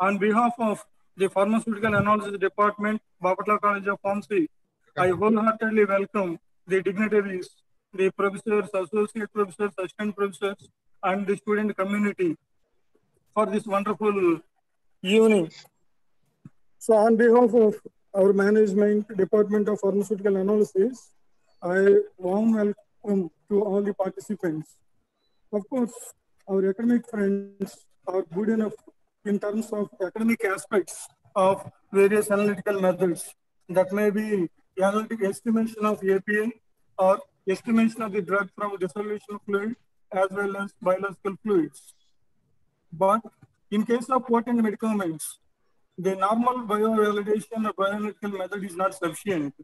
On behalf of the Pharmaceutical Analysis Department, Bapatla College of Pharmacy, I wholeheartedly welcome the dignitaries, the professors, associate professors, assistant professors, and the student community for this wonderful evening. So on behalf of our management, Department of Pharmaceutical Analysis, I warm welcome to all the participants. Of course, our academic friends are good enough in terms of academic aspects of various analytical methods. That may be analytic estimation of API or estimation of the drug from dissolution fluid as well as biological fluids. But in case of potent medicaments, the normal biovalidation or bioanalytical method is not sufficient.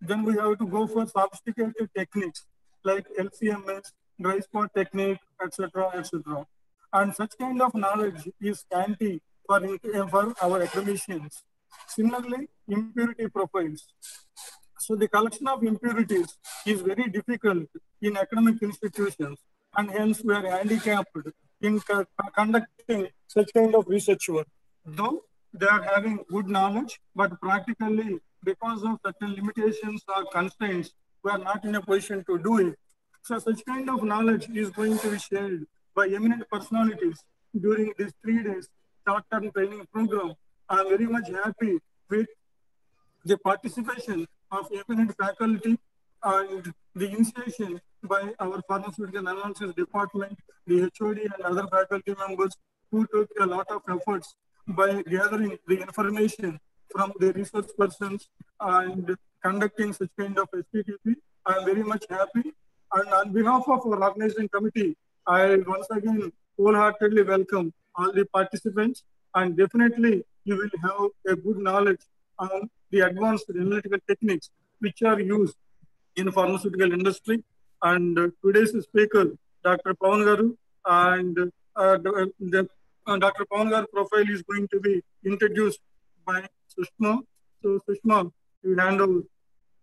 Then we have to go for sophisticated techniques like LCMS, dry spot technique, etc., etc. And such kind of knowledge is scanty for, for our academicians. Similarly, impurity profiles. So the collection of impurities is very difficult in academic institutions, and hence we are handicapped in co- conducting such kind of research work. Though they are having good knowledge, but practically, because of certain limitations or constraints, we are not in a position to do it. So such kind of knowledge is going to be shared by eminent personalities during these three days short-term training program. I'm very much happy with the participation of eminent faculty and the initiation by our pharmaceutical analysis department, the HOD and other faculty members who took a lot of efforts by gathering the information from the research persons and conducting such kind of STTP. I'm very much happy. And on behalf of our organizing committee, I once again wholeheartedly welcome all the participants and definitely you will have a good knowledge on the advanced analytical techniques which are used in pharmaceutical industry. And uh, today's speaker, Dr. Pawan and uh, the, uh, Dr. Pawan profile is going to be introduced by Sushma. So Sushma, you hand over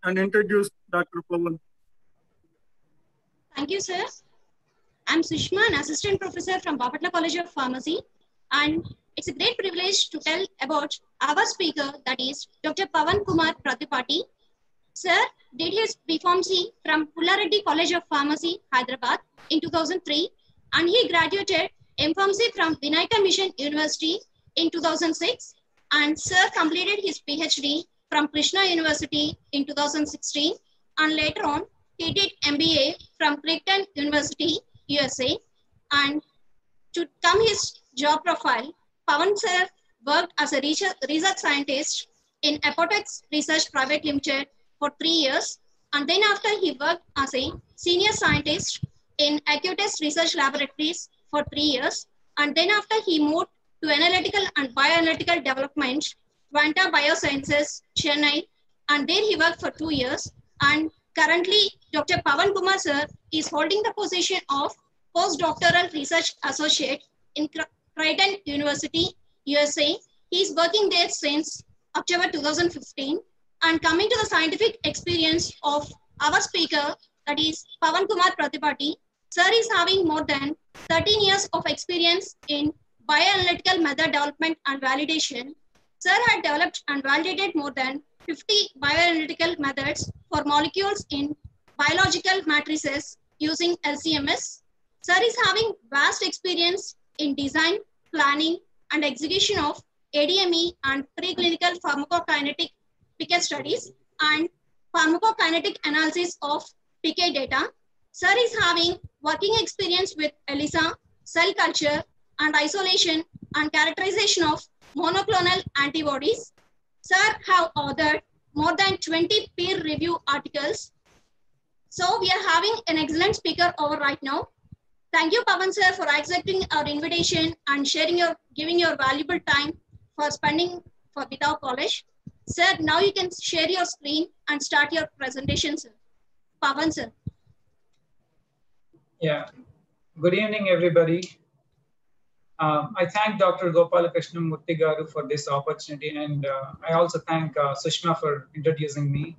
and introduce Dr. Pawan. Thank you, sir. I'm Sushma, an assistant professor from Bapatla College of Pharmacy, and it's a great privilege to tell about our speaker, that is Dr. Pavan Kumar Pratipati. Sir did his BPharmacy from Pullareddy College of Pharmacy, Hyderabad in 2003, and he graduated MPharmacy from Vinayaka Mission University in 2006, and Sir completed his PhD from Krishna University in 2016, and later on he did MBA from Creighton University, USA. And to come his job profile, Pavan sir worked as a research, scientist in Apotex Research Private Limited for three years. And then after he worked as a senior scientist in Accutest Research Laboratories for three years. And then after he moved to analytical and bioanalytical development, Quanta Biosciences, Chennai. And there he worked for two years. And currently, Dr. Pavan Kumar sir is holding the position of postdoctoral research associate in Creighton University, USA. He is working there since October 2015. And coming to the scientific experience of our speaker, that is Pavan Kumar Pratipati, sir is having more than 13 years of experience in bioanalytical method development and validation. Sir had developed and validated more than 50 bioanalytical methods for molecules in biological matrices using LCMS. Sir is having vast experience in design, planning, and execution of ADME and preclinical pharmacokinetic PK studies and pharmacokinetic analysis of PK data. Sir is having working experience with ELISA, cell culture, and isolation and characterization of monoclonal antibodies. Sir have authored more than 20 peer review articles. So we are having an excellent speaker over right now. Thank you, Pavan sir, for accepting our invitation and sharing your, giving your valuable time for spending for our college. Sir, now you can share your screen and start your presentation, sir. Pavan sir. Yeah. Good evening, everybody. Um, I thank Dr. Gopalakrishna Murthy Garu for this opportunity, and uh, I also thank uh, Sushma for introducing me.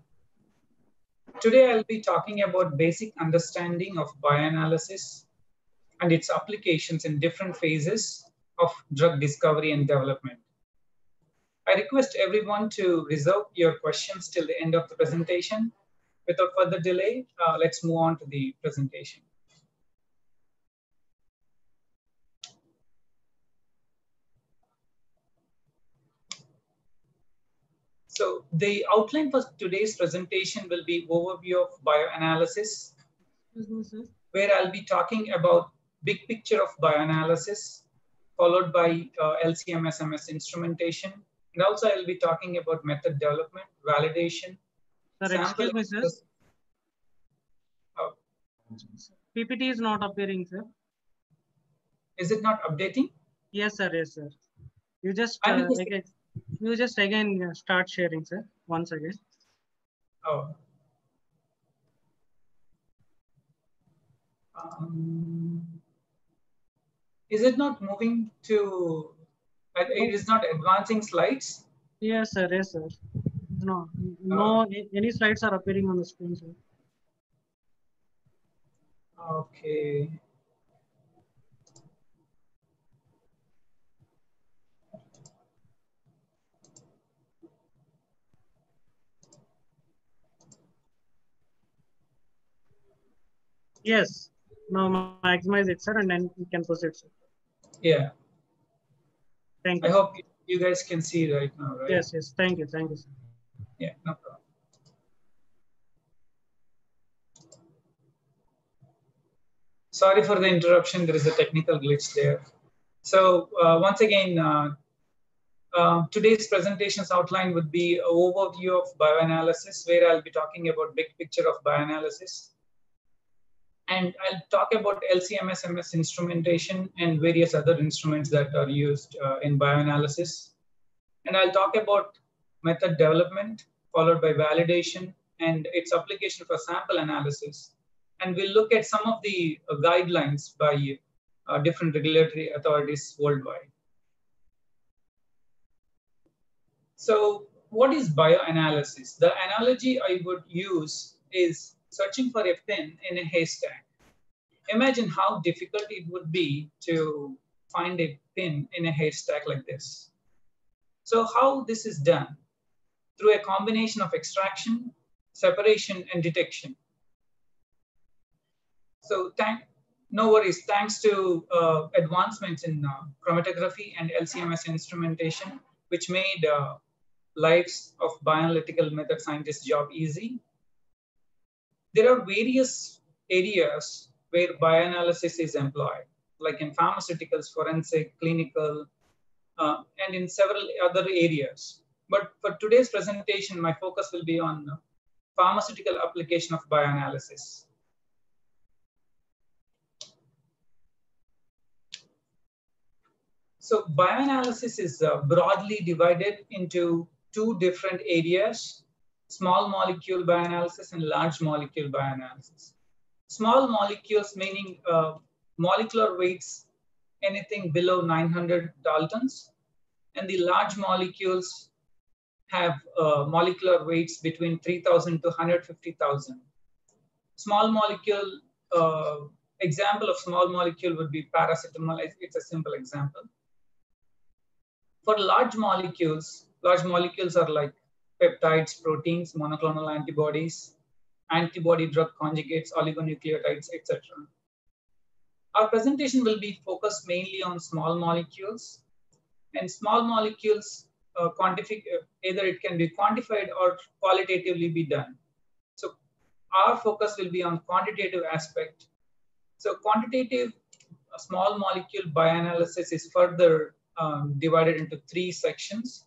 Today, I'll be talking about basic understanding of bioanalysis and its applications in different phases of drug discovery and development. I request everyone to reserve your questions till the end of the presentation. Without further delay, uh, let's move on to the presentation. So the outline for today's presentation will be overview of bioanalysis, where I'll be talking about big picture of bioanalysis, followed by uh, LCMS-MS instrumentation. And also I'll be talking about method development, validation. Sir, excuse me, sir. Oh. PPT is not appearing, sir. Is it not updating? Yes, sir. Yes, sir. You just uh, you just again uh, start sharing, sir. Once again. Oh. Um, is it not moving to, uh, it is not advancing slides? Yes, sir. Yes, sir. No, no. a- Any slides are appearing on the screen, sir. Okay. Yes. Now maximize it, sir, and then you can proceed, sir. Yeah, Thank you. I hope you guys can see right now, right? Yes, yes. Thank you. Thank you, sir. Yeah, no problem. Sorry for the interruption. There is a technical glitch there. So uh, once again, uh, uh, today's presentation's outline would be an overview of bioanalysis, where I'll be talking about big picture of bioanalysis. And I'll talk about LCMS-MS instrumentation and various other instruments that are used uh, in bioanalysis. And I'll talk about method development, followed by validation and its application for sample analysis. And we'll look at some of the uh, guidelines by uh, different regulatory authorities worldwide. So what is bioanalysis? The analogy I would use is searching for a pin in a haystack. Imagine how difficult it would be to find a pin in a haystack like this. So how this is done? Through a combination of extraction, separation, and detection. So thank, no worries, thanks to uh, advancements in uh, chromatography and LCMS instrumentation, which made uh, lives of bioanalytical method scientists' job easy. There are various areas where bioanalysis is employed, like in pharmaceuticals, forensic, clinical, uh, and in several other areas. But for today's presentation, my focus will be on pharmaceutical application of bioanalysis. So bioanalysis is uh, broadly divided into two different areas, small molecule bioanalysis and large molecule bioanalysis. Small molecules meaning uh, molecular weights anything below 900 Daltons, and the large molecules have uh, molecular weights between 3000 to 150,000. Small molecule, uh, example of small molecule would be paracetamol. It's a simple example. For large molecules, large molecules are like peptides, proteins, monoclonal antibodies, antibody drug conjugates, oligonucleotides, etc. Our presentation will be focused mainly on small molecules. And small molecules, uh, either it can be quantified or qualitatively be done. So our focus will be on quantitative aspect. So quantitative uh, small molecule bioanalysis is further um, divided into three sections,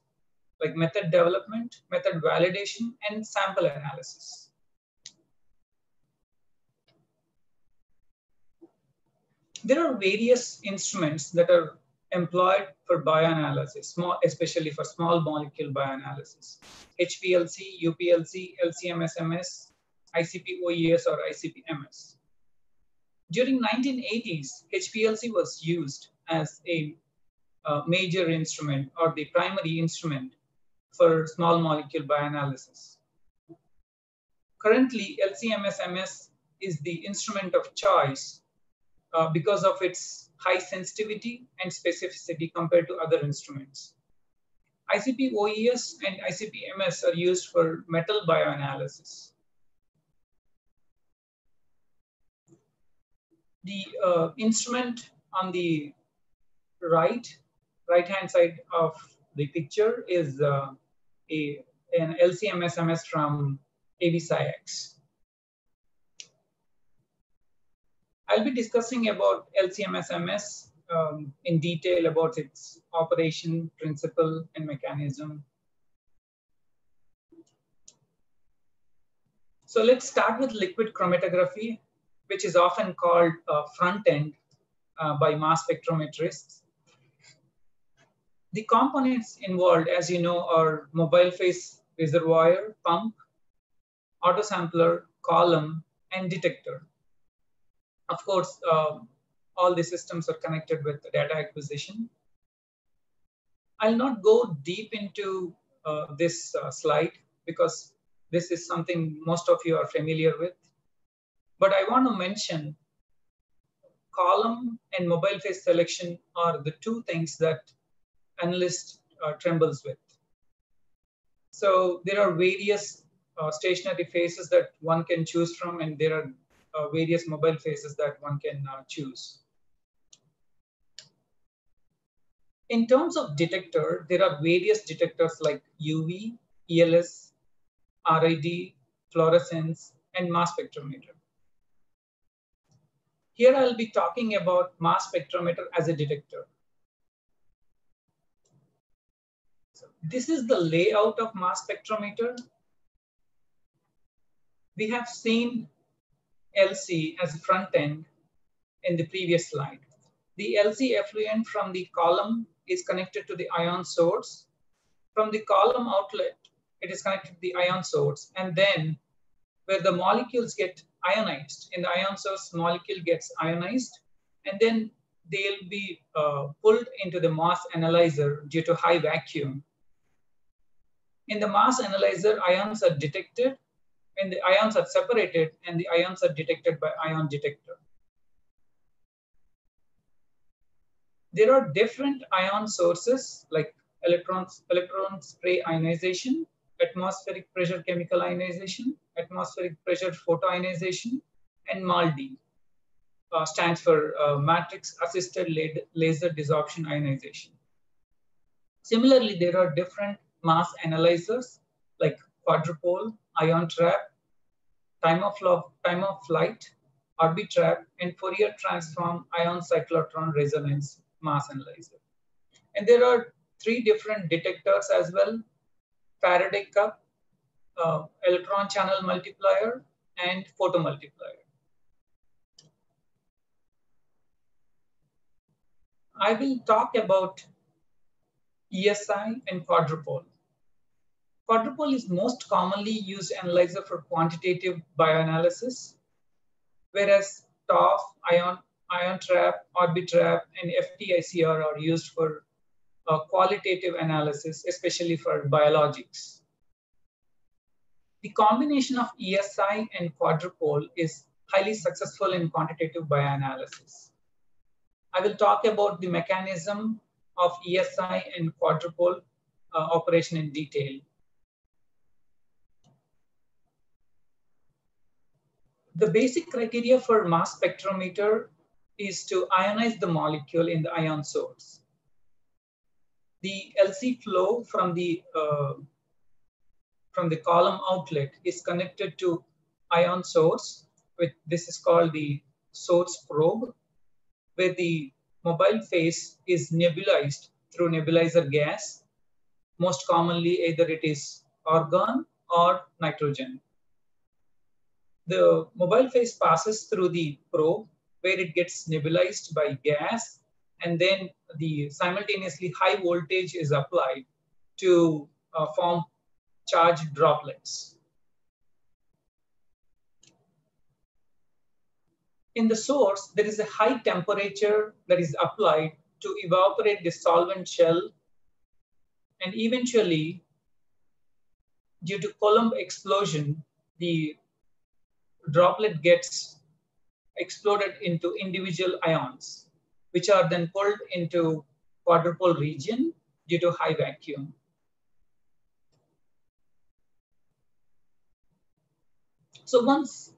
like method development, method validation, and sample analysis. There are various instruments that are employed for bioanalysis, especially for small molecule bioanalysis. HPLC, UPLC, LCMS-MS, ICP-OES, or ICP-MS. During 1980s, HPLC was used as a uh, major instrument or the primary instrument for small molecule bioanalysis. Currently, LCMS-MS is the instrument of choice uh, because of its high sensitivity and specificity compared to other instruments. ICP OES and ICP MS are used for metal bioanalysis. The uh, instrument on the right, right hand side of the picture is uh, a, an LCMS-MS from AB SciEx. I'll be discussing about LCMS-MS um, in detail about its operation, principle, and mechanism. So let's start with liquid chromatography, which is often called uh, front end uh, by mass spectrometrists. The components involved, as you know, are mobile phase reservoir, pump, autosampler, column, and detector. Of course, uh, all the systems are connected with data acquisition. I'll not go deep into uh, this uh, slide because this is something most of you are familiar with. But I want to mention column and mobile phase selection are the two things that analyst uh, trembles with. So there are various uh, stationary phases that one can choose from and there are uh, various mobile phases that one can uh, choose. In terms of detector, there are various detectors like UV, ELS, RID, fluorescence, and mass spectrometer. Here I'll be talking about mass spectrometer as a detector. So this is the layout of mass spectrometer. We have seen LC as a front end in the previous slide. The LC effluent from the column is connected to the ion source. From the column outlet, it is connected to the ion source. And then where the molecules get ionized, in the ion source molecule gets ionized, and then they'll be uh, pulled into the mass analyzer due to high vacuum. In the mass analyzer, ions are detected, and the ions are separated, and the ions are detected by ion detector. there are different ion sources like electrons, electron spray ionization, atmospheric pressure chemical ionization, atmospheric pressure photoionization, and MALDI uh, stands for uh, matrix assisted laser desorption ionization. Similarly, there are different mass analyzers like quadrupole, ion trap, time of, time of flight, Orbitrap, and Fourier transform ion cyclotron resonance mass analyzer. And there are three different detectors as well, Faraday cup, uh, electron channel multiplier, and photomultiplier. I will talk about ESI and quadrupole. Quadrupole is most commonly used analyzer for quantitative bioanalysis, whereas TOF, ion ion trap, Orbitrap, and FTICR are used for uh, qualitative analysis, especially for biologics. The combination of ESI and quadrupole is highly successful in quantitative bioanalysis. I will talk about the mechanism of ESI and quadrupole uh, operation in detail. The basic criteria for mass spectrometer is to ionize the molecule in the ion source. The LC flow from the, uh, from the column outlet is connected to ion source, with this is called the source probe, where the mobile phase is nebulized through nebulizer gas. Most commonly, either it is argon or nitrogen. The mobile phase passes through the probe where it gets nebulized by gas and then the simultaneously high voltage is applied to uh, form charged droplets. In the source, there is a high temperature that is applied to evaporate the solvent shell and eventually due to Coulomb explosion, the droplet gets exploded into individual ions, which are then pulled into quadrupole region due to high vacuum. So once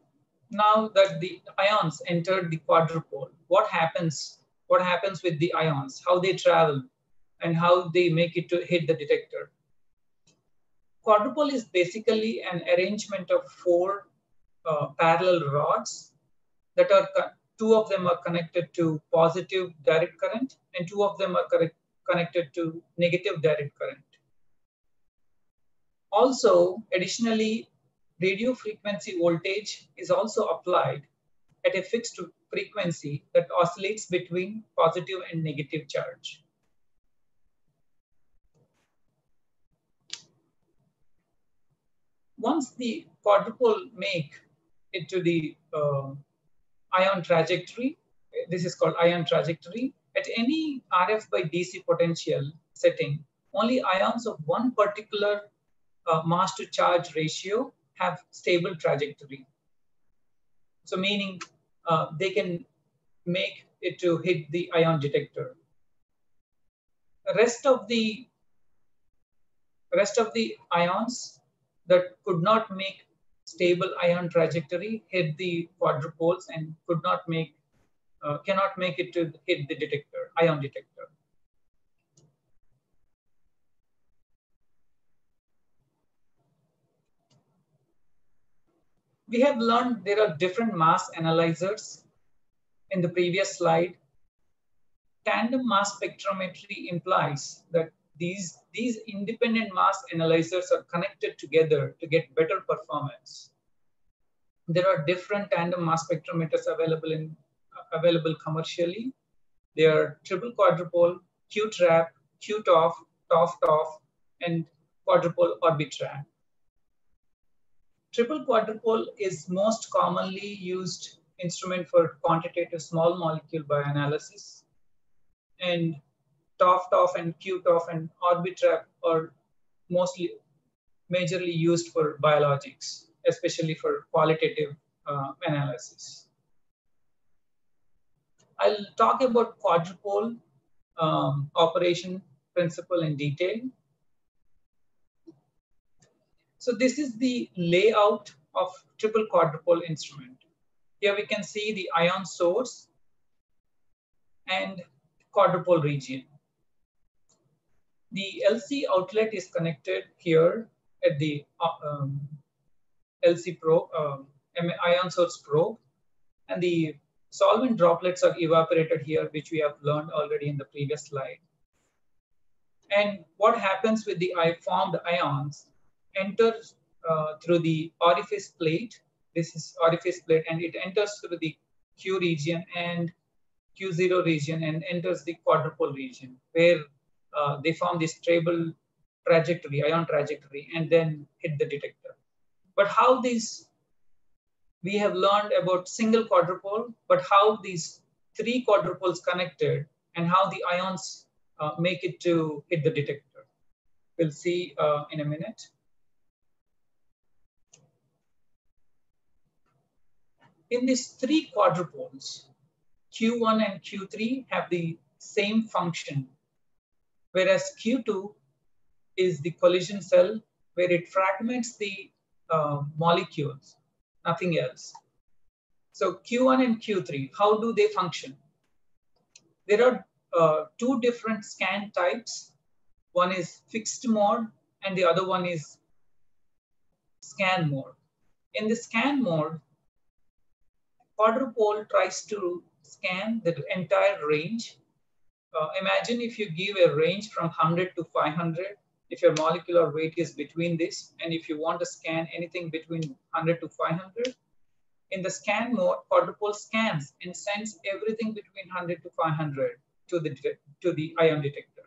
now that the ions entered the quadrupole, what happens? What happens with the ions? How they travel and how they make it to hit the detector? Quadrupole is basically an arrangement of four uh, parallel rods that are two of them are connected to positive direct current and two of them are connected to negative direct current. Also, additionally, radio frequency voltage is also applied at a fixed frequency that oscillates between positive and negative charge. Once the quadrupole make it to the uh, ion trajectory, this is called ion trajectory, at any RF by DC potential setting, only ions of one particular uh, mass to charge ratio have stable trajectory. So meaning uh, they can make it to hit the ion detector. Rest of the rest of the ions that could not make stable ion trajectory hit the quadrupoles and could not make uh, cannot make it to hit the detector ion detector. We have learned there are different mass analyzers in the previous slide. Tandem mass spectrometry implies that these, these independent mass analyzers are connected together to get better performance. There are different tandem mass spectrometers available in available commercially. They are triple quadrupole, Q-trap, Q-TOF, TOF-TOF, and quadrupole Orbitrap. Triple quadrupole is most commonly used instrument for quantitative small molecule bioanalysis. And TOF-TOF and Q-TOF and Orbitrap are mostly majorly used for biologics, especially for qualitative uh, analysis. I'll talk about quadrupole um, operation principle in detail. So this is the layout of triple quadrupole instrument. Here we can see the ion source and quadrupole region. The LC outlet is connected here at the uh, um, LC probe, um, ion source probe, and the solvent droplets are evaporated here, which we have learned already in the previous slide. And what happens with the I formed ions enters uh, through the orifice plate. This is orifice plate, and it enters through the Q region and Q0 region and enters the quadrupole region, where uh, they form this stable trajectory, ion trajectory, and then hit the detector. But how these we have learned about single quadrupole, but how these three quadrupoles connected and how the ions uh, make it to hit the detector. We'll see uh, in a minute. In these three quadrupoles, Q1 and Q3 have the same function, whereas Q2 is the collision cell where it fragments the uh, molecules nothing else. So Q1 and Q3, how do they function? There are uh, two different scan types. One is fixed mode and the other one is scan mode. In the scan mode, quadrupole tries to scan the entire range. Uh, imagine if you give a range from 100 to 500, if your molecular weight is between this, and if you want to scan anything between 100 to 500, in the scan mode, quadrupole scans and sends everything between 100 to 500 to the, to the ion detector.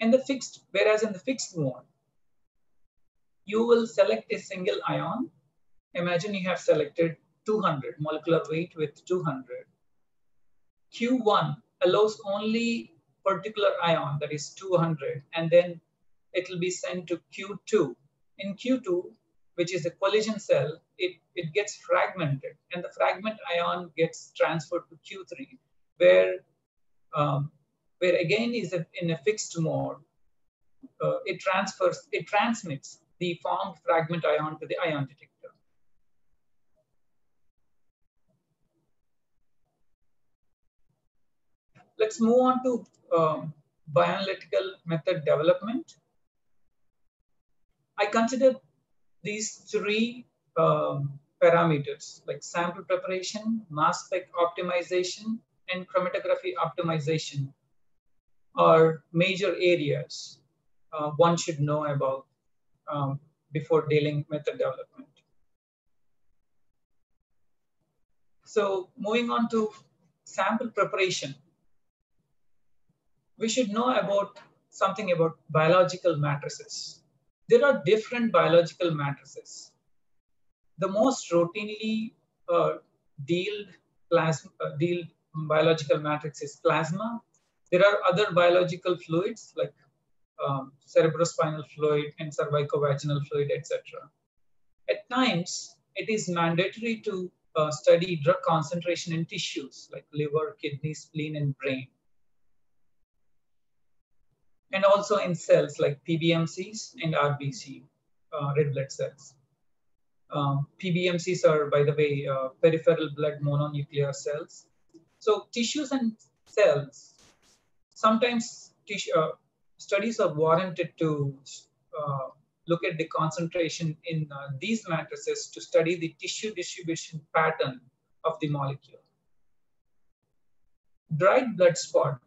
In the fixed, whereas in the fixed mode, you will select a single ion. Imagine you have selected 200, molecular weight with 200. Q1 allows only particular ion, that is 200, and then it will be sent to Q2. In Q2, which is a collision cell, it, it gets fragmented and the fragment ion gets transferred to Q3, where, um, where again is a, in a fixed mode, uh, it transfers, it transmits the formed fragment ion to the ion detector. Let's move on to um, bioanalytical method development. I consider these three um, parameters like sample preparation, mass spec optimization, and chromatography optimization are major areas uh, one should know about um, before dealing with method development. So moving on to sample preparation, we should know about something about biological matrices. There are different biological matrices. The most routinely uh, dealt, plasma, uh, biological matrix is plasma. There are other biological fluids like um, cerebrospinal fluid and cervicovaginal fluid, etc. At times, it is mandatory to uh, study drug concentration in tissues like liver, kidney, spleen, and brain. And also in cells like PBMCs and RBC, uh, red blood cells. Um, PBMCs are, by the way, uh, peripheral blood mononuclear cells. So tissues and cells, sometimes tissue, uh, studies are warranted to uh, look at the concentration in uh, these matrices to study the tissue distribution pattern of the molecule. Dried blood spot.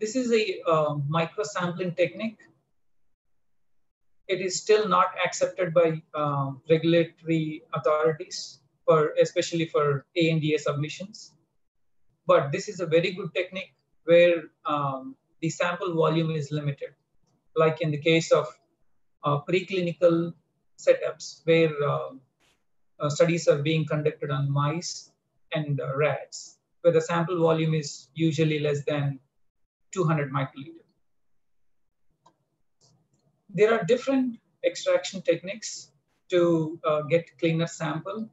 This is a uh, microsampling technique. It is still not accepted by uh, regulatory authorities, for especially for ANDA submissions. But this is a very good technique where um, the sample volume is limited, like in the case of uh, preclinical setups where uh, uh, studies are being conducted on mice and uh, rats, where the sample volume is usually less than 200 microliter. There are different extraction techniques to uh, get cleaner sample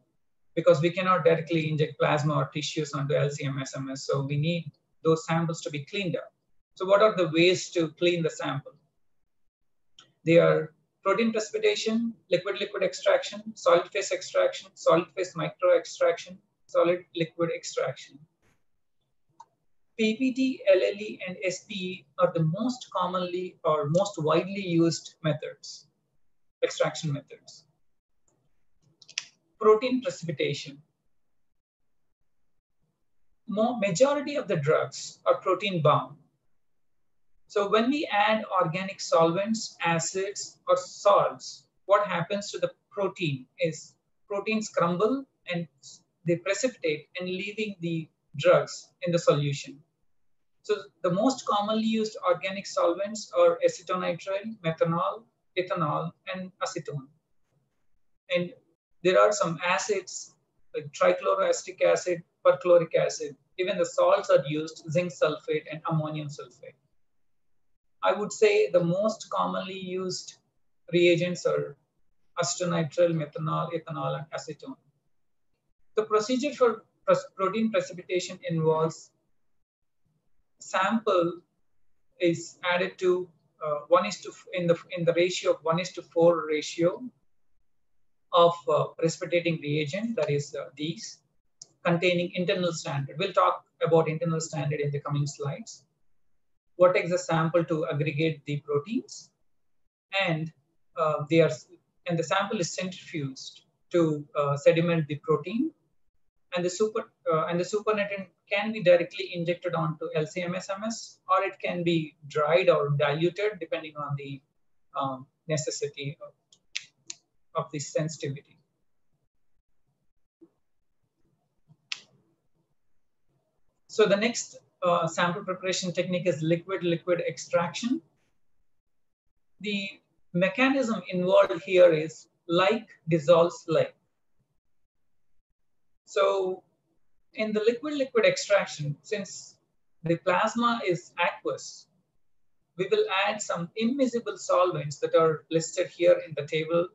because we cannot directly inject plasma or tissues onto LCMS-MS. So we need those samples to be cleaned up. So what are the ways to clean the sample? They are protein precipitation, liquid-liquid extraction, solid phase extraction, solid phase micro extraction, solid liquid extraction. PPT, LLE, and SPE are the most commonly or most widely used methods, extraction methods. Protein precipitation. More, majority of the drugs are protein bound. So when we add organic solvents, acids, or salts, what happens to the protein is proteins crumble and they precipitate and leaving the drugs in the solution. So the most commonly used organic solvents are acetonitrile, methanol, ethanol, and acetone. And there are some acids like trichloroacetic acid, perchloric acid. Even the salts are used, zinc sulfate and ammonium sulfate. I would say the most commonly used reagents are acetonitrile, methanol, ethanol, and acetone. The procedure for protein precipitation involves sample is added to uh, one is to in the in the ratio of one is to four ratio of uh, precipitating reagent that is uh, these containing internal standard. We'll talk about internal standard in the coming slides. What takes the sample to aggregate the proteins? And uh, they are and the sample is centrifuged to uh, sediment the protein. And the super uh, and the supernatant can be directly injected onto LCMSMS or it can be dried or diluted depending on the um, necessity of, of the sensitivity. So the next uh, sample preparation technique is liquid-liquid extraction. The mechanism involved here is like dissolves like. So in the liquid-liquid extraction, since the plasma is aqueous, we will add some immiscible solvents that are listed here in the table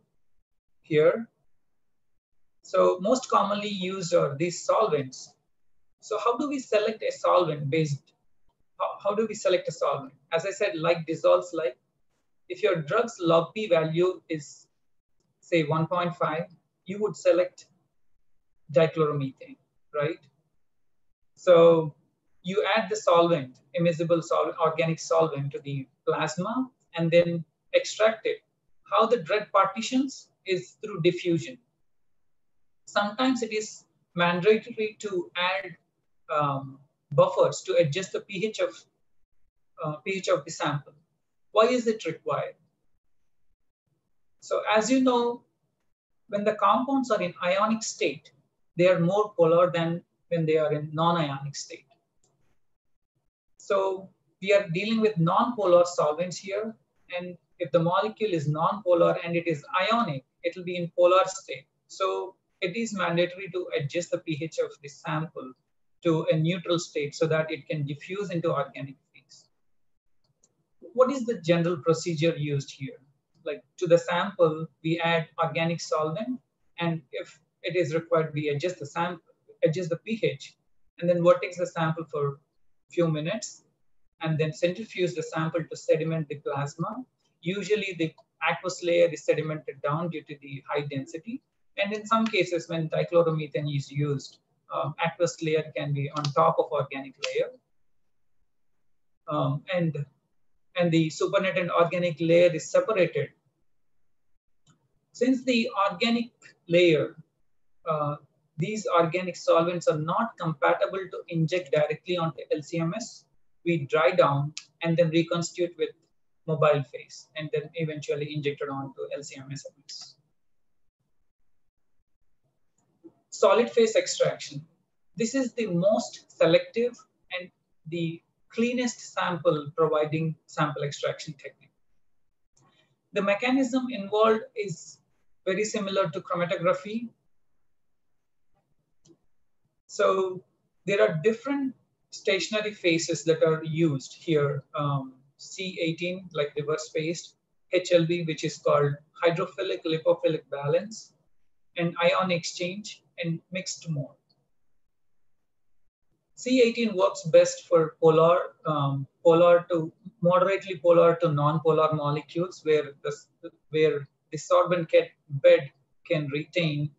here. So most commonly used are these solvents so how do we select a solvent based? How, how do we select a solvent? As I said, like dissolves like, if your drug's log P value is say 1.5, you would select dichloromethane, right? So you add the solvent, immiscible solvent, organic solvent to the plasma and then extract it. How the drug partitions is through diffusion. Sometimes it is mandatory to add um, buffers to adjust the pH of uh, pH of the sample. Why is it required? So as you know, when the compounds are in ionic state, they are more polar than when they are in non-ionic state. So we are dealing with non-polar solvents here. And if the molecule is non-polar and it is ionic, it will be in polar state. So it is mandatory to adjust the pH of the sample to a neutral state so that it can diffuse into organic phase. What is the general procedure used here? Like to the sample, we add organic solvent, and if it is required, we adjust the sample, adjust the pH, and then vortex the sample for a few minutes, and then centrifuge the sample to sediment the plasma. Usually the aqueous layer is sedimented down due to the high density. And in some cases, when dichloromethane is used, um, aqueous layer can be on top of organic layer. Um, and, and the supernatant organic layer is separated. Since the organic layer, uh, these organic solvents are not compatible to inject directly onto LCMS, we dry down and then reconstitute with mobile phase and then eventually injected onto LCMS. Solid phase extraction. This is the most selective and the cleanest sample providing sample extraction technique. The mechanism involved is very similar to chromatography. So there are different stationary phases that are used here. Um, C18, like reverse phased, HLB, which is called hydrophilic lipophilic balance, and ion exchange, and mixed mode. C18 works best for polar, um, polar to moderately polar to non-polar molecules where the, where the sorbent bed can retain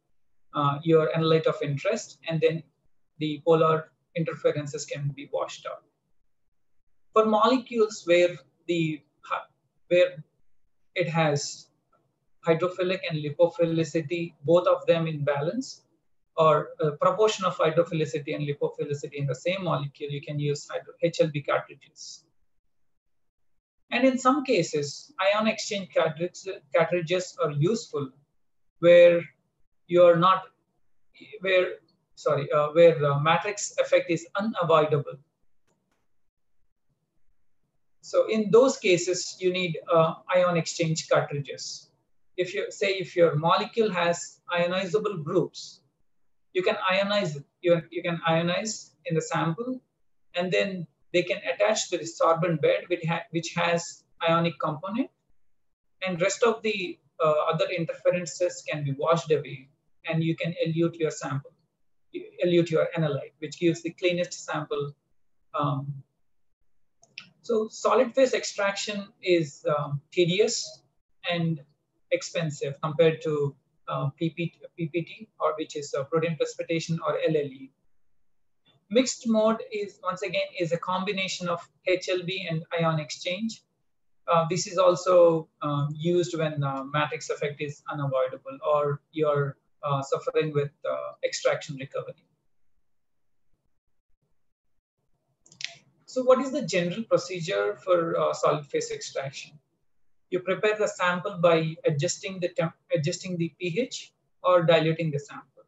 uh, your analyte of interest and then the polar interferences can be washed out. For molecules where the where it has hydrophilic and lipophilicity, both of them in balance, or a proportion of hydrophilicity and lipophilicity in the same molecule, you can use HLB cartridges. And in some cases, ion exchange cartridges are useful where you're not, where, sorry, uh, where the matrix effect is unavoidable. So in those cases, you need uh, ion exchange cartridges. If you say if your molecule has ionizable groups, you can ionize you, you can ionize in the sample, and then they can attach to the sorbent bed which, ha which has ionic component, and rest of the uh, other interferences can be washed away, and you can elute your sample, elute your analyte, which gives the cleanest sample um, so solid phase extraction is um, tedious and expensive compared to uh, PPT, PPT, or which is uh, protein precipitation or LLE. Mixed mode is once again is a combination of HLB and ion exchange. Uh, this is also um, used when uh, matrix effect is unavoidable or you're uh, suffering with uh, extraction recovery. So what is the general procedure for uh, solid phase extraction? You prepare the sample by adjusting the temp adjusting the pH or diluting the sample.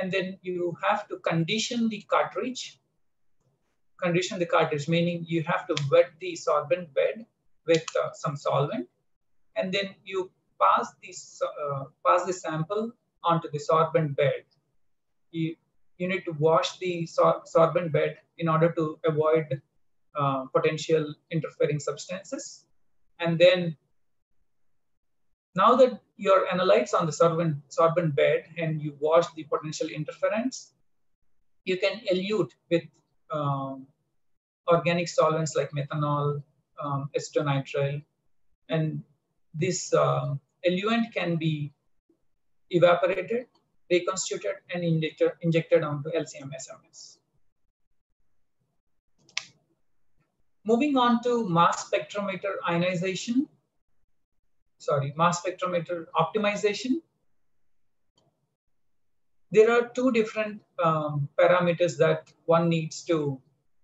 And then you have to condition the cartridge. Condition the cartridge, meaning you have to wet the sorbent bed with uh, some solvent. And then you pass this uh, pass the sample onto the sorbent bed. You, you need to wash the sor sorbent bed in order to avoid uh, potential interfering substances. And then now that your analytes on the sorbent, sorbent bed and you wash the potential interference, you can elute with um, organic solvents like methanol, um, acetonitrile, and this uh, eluent can be evaporated, reconstituted, and injected, injected onto LCMSMS. Moving on to mass spectrometer ionization, sorry, mass spectrometer optimization. There are two different um, parameters that one needs to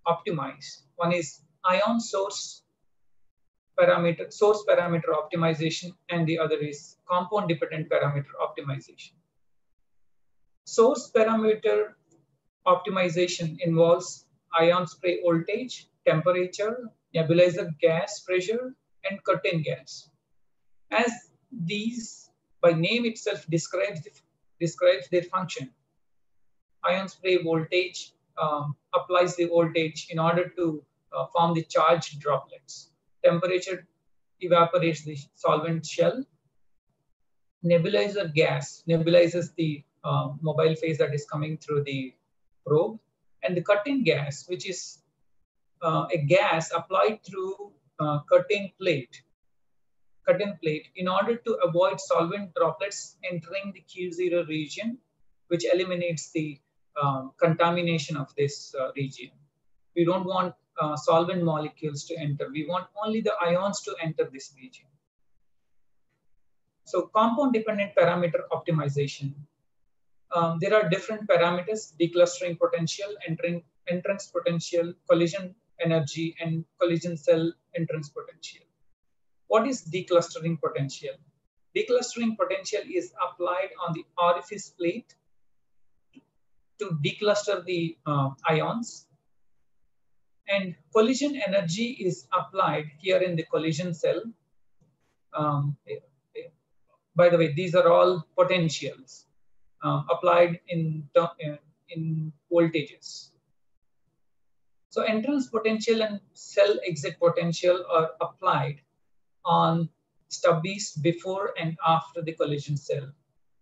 optimize. One is ion source parameter, source parameter optimization, and the other is compound dependent parameter optimization. Source parameter optimization involves ion spray voltage, temperature, nebulizer gas pressure, and curtain gas. As these by name itself describes, describes their function. Ion spray voltage um, applies the voltage in order to uh, form the charged droplets. Temperature evaporates the solvent shell. Nebulizer gas nebulizes the uh, mobile phase that is coming through the probe. And the curtain gas, which is uh, a gas applied through uh, curtain plate, curtain plate in order to avoid solvent droplets entering the Q0 region, which eliminates the um, contamination of this uh, region. We don't want uh, solvent molecules to enter. We want only the ions to enter this region. So compound dependent parameter optimization. Um, there are different parameters, declustering potential, entering, entrance potential, collision energy, and collision cell entrance potential. What is declustering potential? Declustering potential is applied on the orifice plate to decluster the uh, ions. And collision energy is applied here in the collision cell. Um, by the way, these are all potentials uh, applied in, uh, in voltages. So entrance potential and cell exit potential are applied on stubbies before and after the collision cell,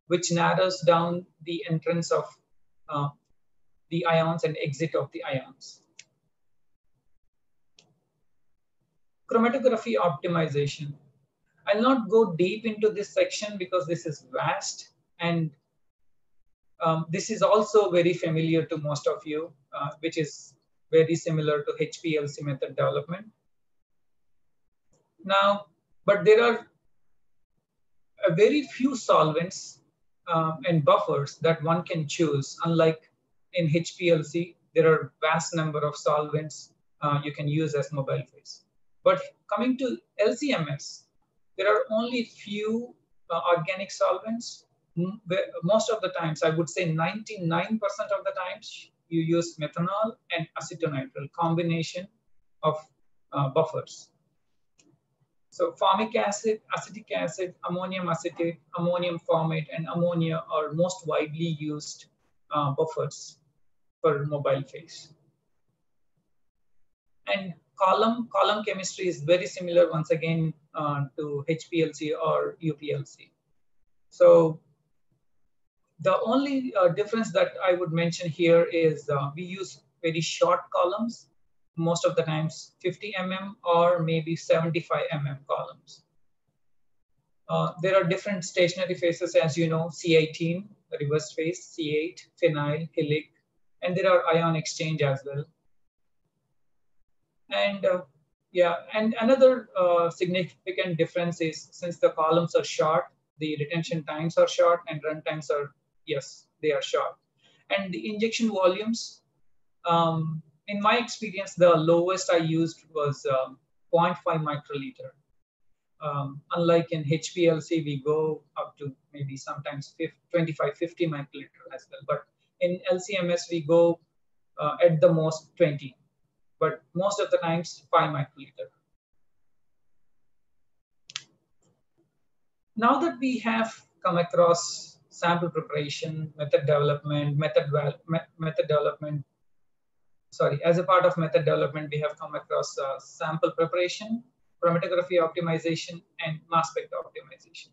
which narrows down the entrance of uh, the ions and exit of the ions. Chromatography optimization. I'll not go deep into this section because this is vast and um, this is also very familiar to most of you, uh, which is very similar to HPLC method development. Now, but there are a very few solvents um, and buffers that one can choose. Unlike in HPLC, there are vast number of solvents uh, you can use as mobile phase. But coming to LCMS, there are only few uh, organic solvents. Most of the times, I would say 99% of the times, you use methanol and acetonitrile combination of uh, buffers. So formic acid, acetic acid, ammonium acetate, ammonium formate, and ammonia are most widely used uh, buffers for mobile phase. And column, column chemistry is very similar once again uh, to HPLC or UPLC. So the only uh, difference that I would mention here is uh, we use very short columns, most of the times 50 mm or maybe 75 mm columns. Uh, there are different stationary phases, as you know, C18, reverse phase, C8, phenyl, HILIC, and there are ion exchange as well. And uh, yeah, and another uh, significant difference is since the columns are short, the retention times are short and run times are yes, they are short. And the injection volumes, um, in my experience, the lowest I used was um, 0.5 microliter. Um, unlike in HPLC, we go up to maybe sometimes 50, 25, 50 microliter as well. But in LCMS, we go uh, at the most 20, but most of the times 5 microliter. Now that we have come across sample preparation, method development, method, method development. Sorry, as a part of method development, we have come across uh, sample preparation, chromatography optimization, and mass spec optimization.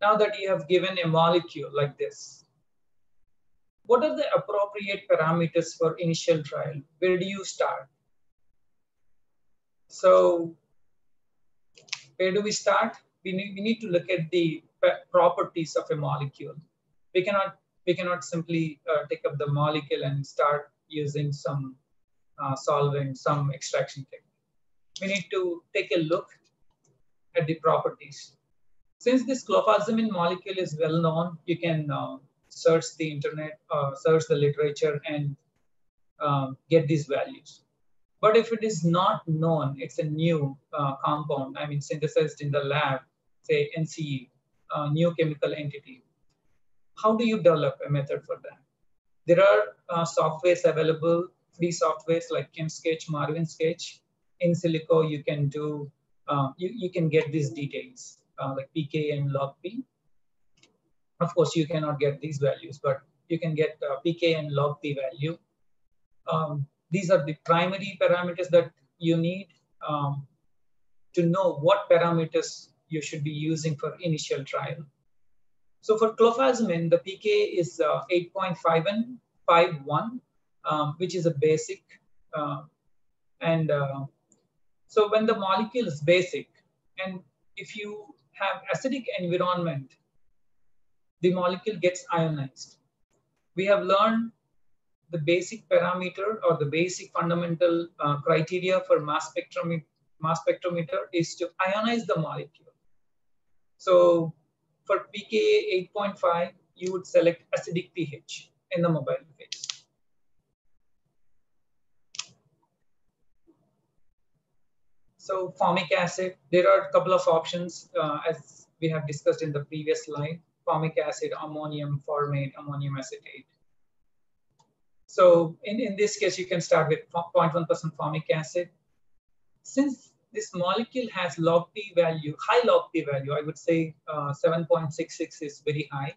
Now that you have given a molecule like this, what are the appropriate parameters for initial trial? Where do you start? So where do we start? We need, we need to look at the properties of a molecule. We cannot we cannot simply uh, take up the molecule and start using some uh, solvent, some extraction technique. we need to take a look at the properties. Since this clofazimine molecule is well known, you can uh, search the internet, uh, search the literature and uh, get these values. But if it is not known, it's a new uh, compound, I mean synthesized in the lab, say NCE, new chemical entity. How do you develop a method for that? There are uh, softwares available, free softwares like ChemSketch, Marvin Sketch. In silico, you can do, uh, you, you can get these details uh, like pK and log P. Of course, you cannot get these values, but you can get uh, pK and log P value. Um, these are the primary parameters that you need um, to know what parameters you should be using for initial trial. So for clofazimine, the pK is uh, 8.51, um, which is a basic. Uh, and uh, so when the molecule is basic, and if you have acidic environment, the molecule gets ionized. We have learned the basic parameter or the basic fundamental uh, criteria for mass, spectrometer, mass spectrometer is to ionize the molecule. So for pKa 8.5, you would select acidic pH in the mobile phase. So formic acid, there are a couple of options uh, as we have discussed in the previous slide, formic acid, ammonium formate, ammonium acetate. So in, in this case, you can start with 0.1% formic acid. Since this molecule has log P value, high log P value, I would say uh, 7.66 is very high,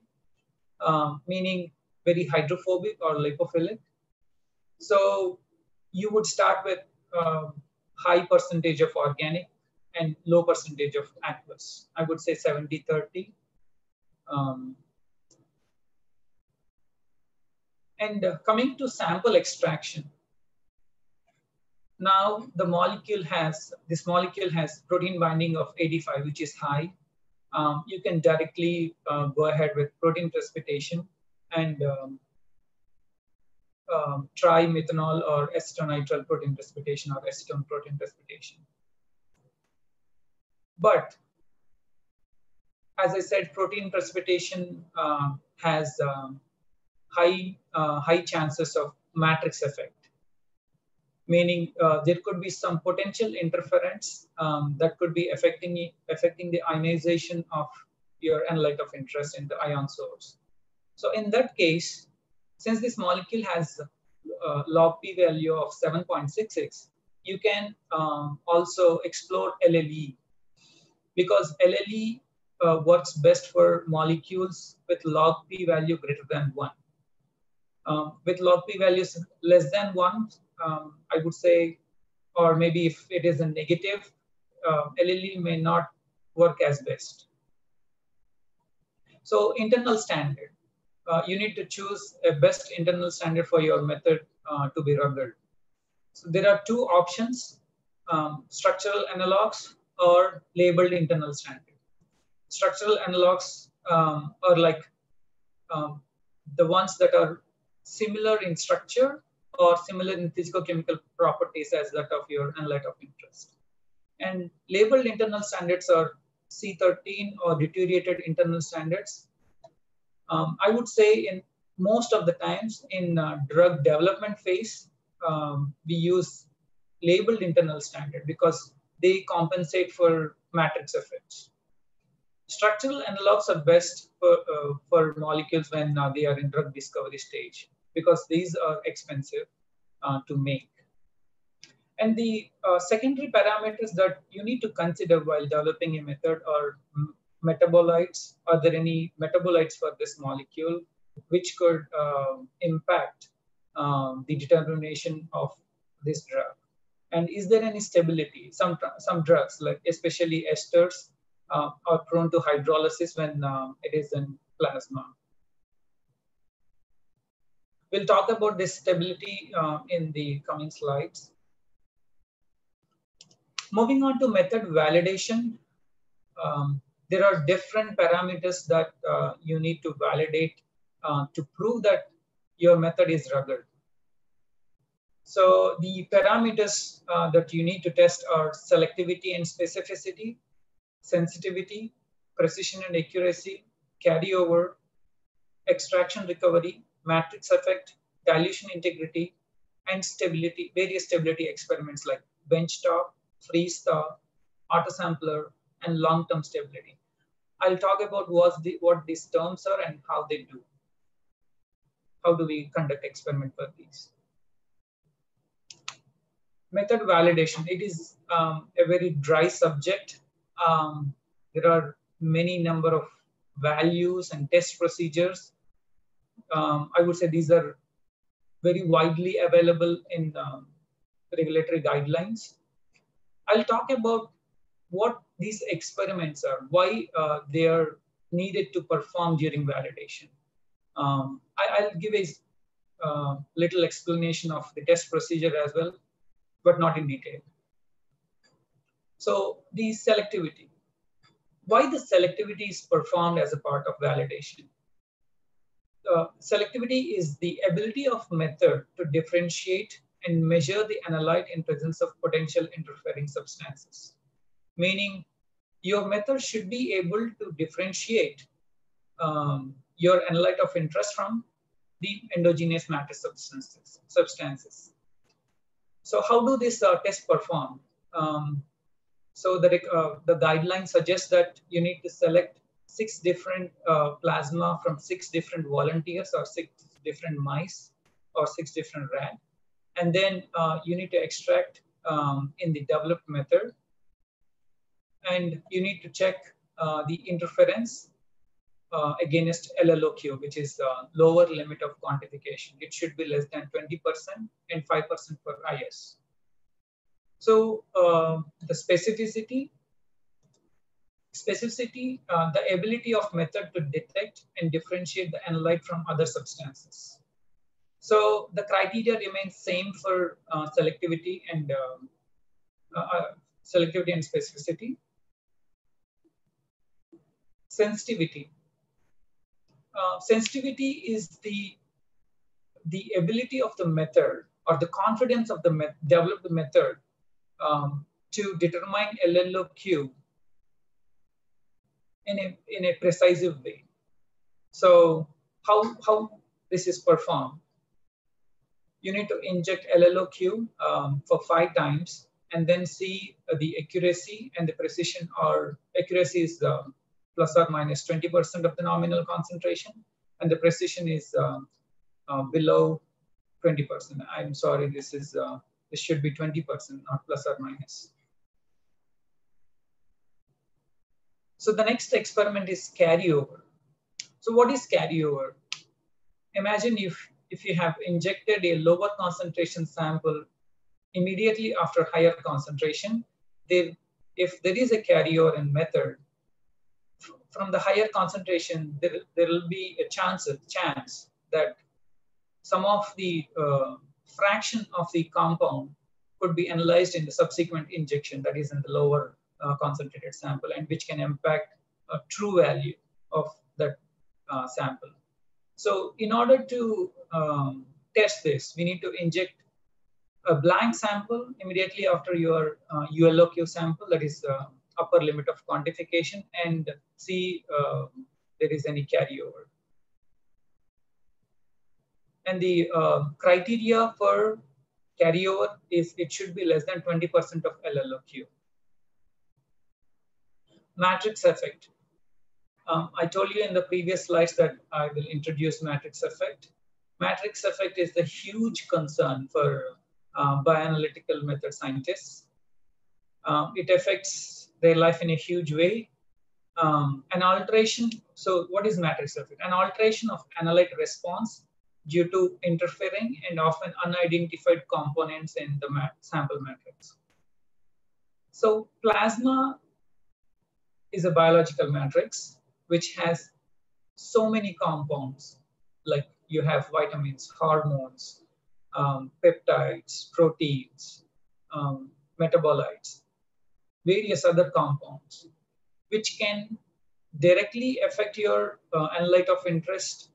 um, meaning very hydrophobic or lipophilic. So you would start with uh, high percentage of organic and low percentage of aqueous. I would say 70, 30. Um, And uh, coming to sample extraction, now the molecule has, this molecule has protein binding of 85, which is high. Um, you can directly uh, go ahead with protein precipitation and um, um, try methanol or acetonitrile protein precipitation or acetone protein precipitation. But as I said, protein precipitation uh, has um, high, uh, high chances of matrix effect, meaning uh, there could be some potential interference um, that could be affecting, affecting the ionization of your analyte of interest in the ion source. So in that case, since this molecule has a uh, log p value of 7.66, you can um, also explore LLE because LLE uh, works best for molecules with log p value greater than one. Um, with log p values less than one, um, I would say, or maybe if it is a negative, uh, LLE may not work as best. So internal standard, uh, you need to choose a best internal standard for your method uh, to be rugged. So there are two options, um, structural analogs or labeled internal standard. Structural analogs um, are like um, the ones that are similar in structure or similar in physicochemical properties as that of your analyte of interest. And labeled internal standards are C13 or deuterated internal standards. Um, I would say in most of the times in uh, drug development phase, um, we use labeled internal standard because they compensate for matrix effects. Structural analogs are best for, uh, for molecules when uh, they are in drug discovery stage because these are expensive uh, to make. And the uh, secondary parameters that you need to consider while developing a method are metabolites. Are there any metabolites for this molecule which could uh, impact um, the determination of this drug? And is there any stability? Some, some drugs, like especially esters, uh, are prone to hydrolysis when um, it is in plasma. We'll talk about this stability uh, in the coming slides. Moving on to method validation, um, there are different parameters that uh, you need to validate uh, to prove that your method is rugged. So the parameters uh, that you need to test are selectivity and specificity, sensitivity, precision and accuracy, carryover, extraction recovery, matrix effect, dilution integrity, and stability, various stability experiments like benchtop, freeze thaw, autosampler, and long-term stability. I'll talk about what, the, what these terms are and how they do. How do we conduct experiment for these? Method validation. It is um, a very dry subject. Um, there are many number of values and test procedures. Um, I would say these are very widely available in um, regulatory guidelines. I'll talk about what these experiments are, why uh, they are needed to perform during validation. Um, I, will give a uh, little explanation of the test procedure as well, but not in detail. So the selectivity. Why the selectivity is performed as a part of validation? Uh, selectivity is the ability of method to differentiate and measure the analyte in presence of potential interfering substances. Meaning your method should be able to differentiate um, your analyte of interest from the endogenous matter substances. substances. So how do this uh, test perform? Um, so the, uh, the guideline suggests that you need to select six different uh, plasma from six different volunteers or six different mice or six different rat. And then uh, you need to extract um, in the developed method. And you need to check uh, the interference uh, against LLOQ, which is the lower limit of quantification. It should be less than 20% and 5% for IS. So uh, the specificity specificity, uh, the ability of method to detect and differentiate the analyte from other substances. So the criteria remains same for uh, selectivity and um, uh, uh, selectivity and specificity. Sensitivity. Uh, sensitivity is the the ability of the method or the confidence of the met developed method um, to determine LLOQ in a, in a precise way. So how, how this is performed? You need to inject LLOQ um, for five times and then see the accuracy and the precision or accuracy is uh, plus or minus 20% of the nominal concentration and the precision is uh, uh below 20%. I'm sorry, this is uh, this should be 20%, not plus or minus. So the next experiment is carryover. So what is carryover? Imagine if, if you have injected a lower concentration sample immediately after higher concentration, there, if there is a carryover in method, from the higher concentration, there, there will be a chance, a chance that some of the uh, fraction of the compound could be analyzed in the subsequent injection that is in the lower uh, concentrated sample and which can impact a true value of that uh, sample. So in order to um, test this, we need to inject a blank sample immediately after your uh, ULOQ sample, that is the upper limit of quantification, and see uh, there is any carryover. And the uh, criteria for carryover is it should be less than 20% of LLOQ matrix effect. Um, I told you in the previous slides that I will introduce matrix effect. Matrix effect is the huge concern for uh, bioanalytical method scientists. Um, it affects their life in a huge way. Um, an alteration, so what is matrix effect? An alteration of analyte response due to interfering and often unidentified components in the sample matrix. So plasma is a biological matrix which has so many compounds, like you have vitamins, hormones, um, peptides, proteins, um, metabolites, various other compounds, which can directly affect your uh, analyte of interest,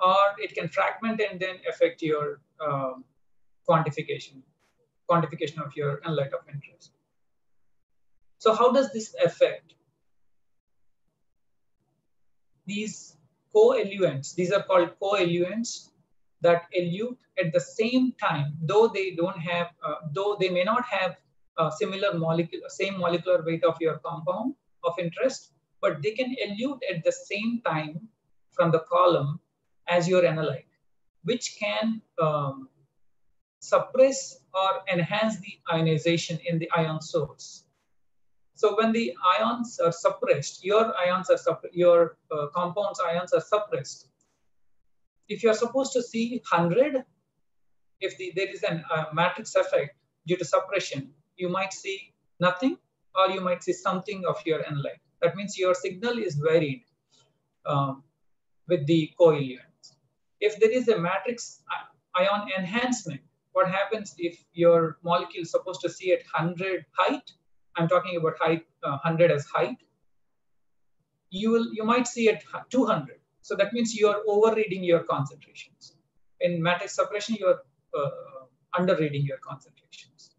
or it can fragment and then affect your uh, quantification, quantification of your analyte of interest. So how does this affect these coeluents? These are called coeluents that elute at the same time, though they don't have, uh, though they may not have a similar molecule, same molecular weight of your compound of interest, but they can elute at the same time from the column as your analyte, which can um, suppress or enhance the ionization in the ion source. So when the ions are suppressed, your ions are your uh, compounds ions are suppressed. If you are supposed to see 100, if the, there is a uh, matrix effect due to suppression, you might see nothing or you might see something of your analyte. That means your signal is varied um, with the coeluents. If there is a matrix ion enhancement, what happens if your molecule is supposed to see at 100 height I'm talking about height, uh, 100 as height. You will, you might see at 200. So that means you are overreading your concentrations. In matrix suppression, you are uh, underreading your concentrations.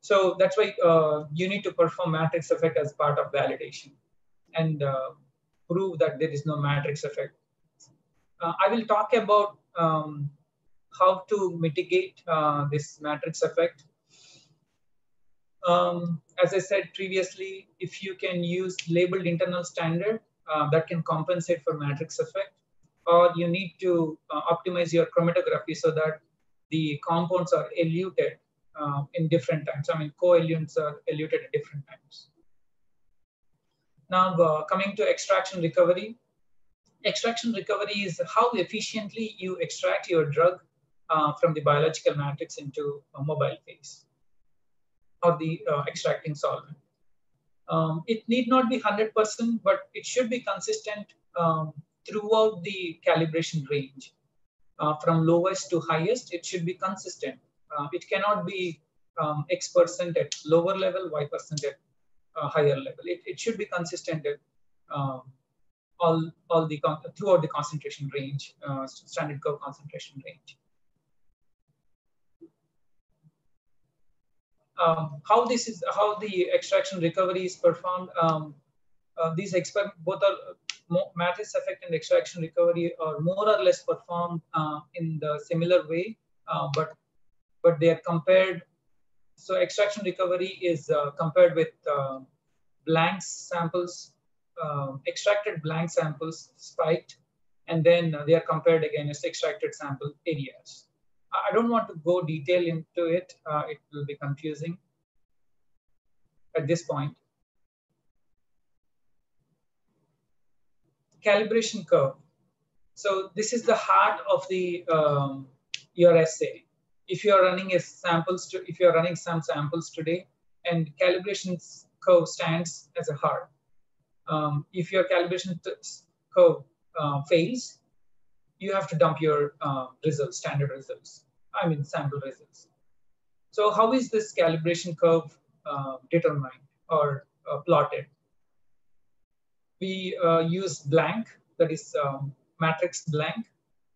So that's why uh, you need to perform matrix effect as part of validation and uh, prove that there is no matrix effect. Uh, I will talk about um, how to mitigate uh, this matrix effect um, as I said previously, if you can use labeled internal standard, uh, that can compensate for matrix effect, or you need to uh, optimize your chromatography so that the compounds are eluted uh, in different times. I mean, co-eluents are eluted at different times. Now, uh, coming to extraction recovery. Extraction recovery is how efficiently you extract your drug uh, from the biological matrix into a mobile phase or the uh, extracting solvent. Um, it need not be 100%, but it should be consistent um, throughout the calibration range. Uh, from lowest to highest, it should be consistent. Uh, it cannot be um, X percent at lower level, Y percent at uh, higher level. It, it should be consistent at um, all, all the throughout the concentration range, uh, standard curve concentration range. um, how this is how the extraction recovery is performed. Um, uh, these exper both are matrix effect and extraction recovery are more or less performed uh, in the similar way, uh, but but they are compared. So extraction recovery is uh, compared with uh, blank samples, um, extracted blank samples spiked, and then they are compared against extracted sample areas. I don't want to go detail into it. Uh, it will be confusing at this point. Calibration curve. So this is the heart of the um, your assay. If you are running a samples, to, if you are running some samples today, and calibration curve stands as a heart. Um, if your calibration curve uh, fails, you have to dump your uh, results, standard results. I mean sample results. So how is this calibration curve uh, determined or uh, plotted? We uh, use blank, that is um, matrix blank,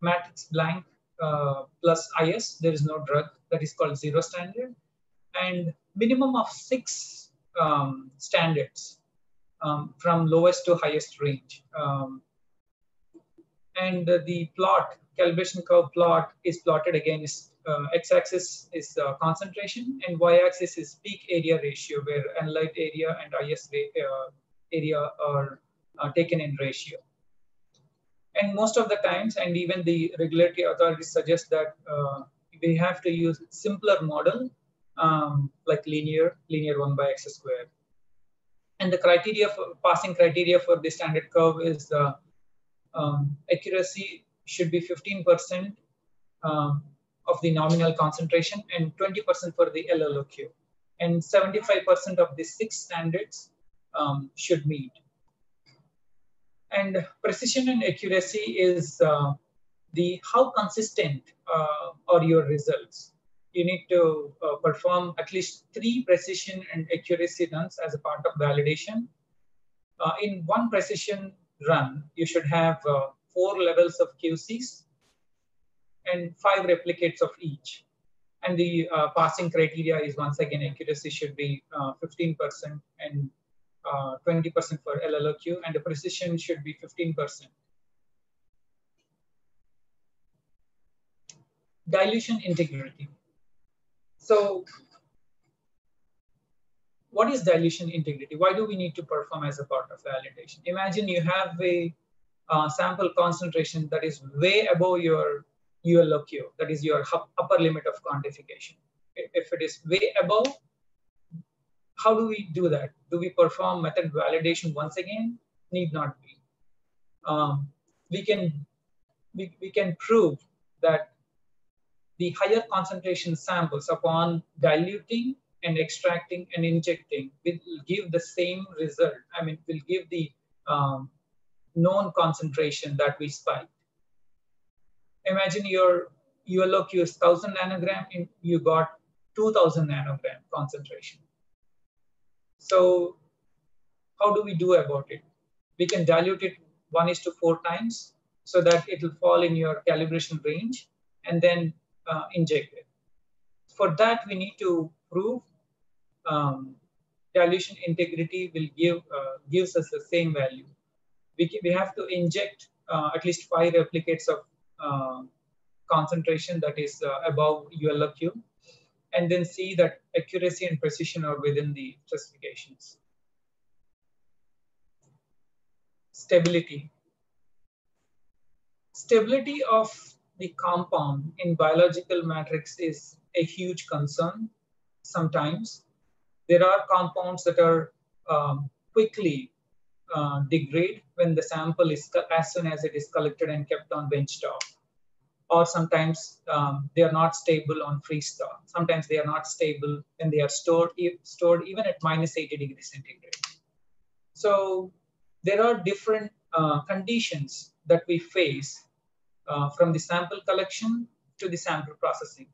matrix blank uh, plus IS, there is no drug, that is called zero standard, and minimum of six um, standards um, from lowest to highest range. Um, and the plot, calibration curve plot is plotted against uh, x-axis is uh, concentration and y-axis is peak area ratio where analyte area and IS uh, area are uh, taken in ratio. And most of the times, and even the regulatory authorities suggest that uh, we have to use simpler model um, like linear, linear 1 by x squared. And the criteria for passing criteria for the standard curve is uh, um, accuracy should be 15% um, of the nominal concentration and 20% for the LLOQ. And 75% of the six standards um, should meet. And precision and accuracy is uh, the how consistent uh, are your results. You need to uh, perform at least three precision and accuracy runs as a part of validation. Uh, in one precision run, you should have uh, four levels of QCs and five replicates of each. And the uh, passing criteria is once again accuracy should be 15% uh, and 20% uh, for LLOQ, and the precision should be 15%. Dilution integrity. So what is dilution integrity? Why do we need to perform as a part of validation? Imagine you have a uh, sample concentration that is way above your ULOQ, that is your upper limit of quantification. If it is way above, how do we do that? Do we perform method validation once again? Need not be. Um, we can we, we can prove that the higher concentration samples upon diluting and extracting and injecting will give the same result. I mean, will give the um, known concentration that we spiked. Imagine your ULOQ is 1000 nanogram, you got 2000 nanogram concentration. So how do we do about it? We can dilute it one is to four times so that it will fall in your calibration range and then uh, inject it. For that, we need to prove um, dilution integrity will give uh, gives us the same value. We, we have to inject uh, at least five replicates of uh, concentration that is uh, above ULOQ and then see that accuracy and precision are within the specifications. Stability. Stability of the compound in biological matrix is a huge concern sometimes there are compounds that are um, quickly uh, degrade when the sample is as soon as it is collected and kept on benchtop. Or sometimes um, they are not stable on freeze thaw. Sometimes they are not stable when they are stored, stored even at minus 80 degrees centigrade. So there are different uh, conditions that we face uh, from the sample collection to the sample processing.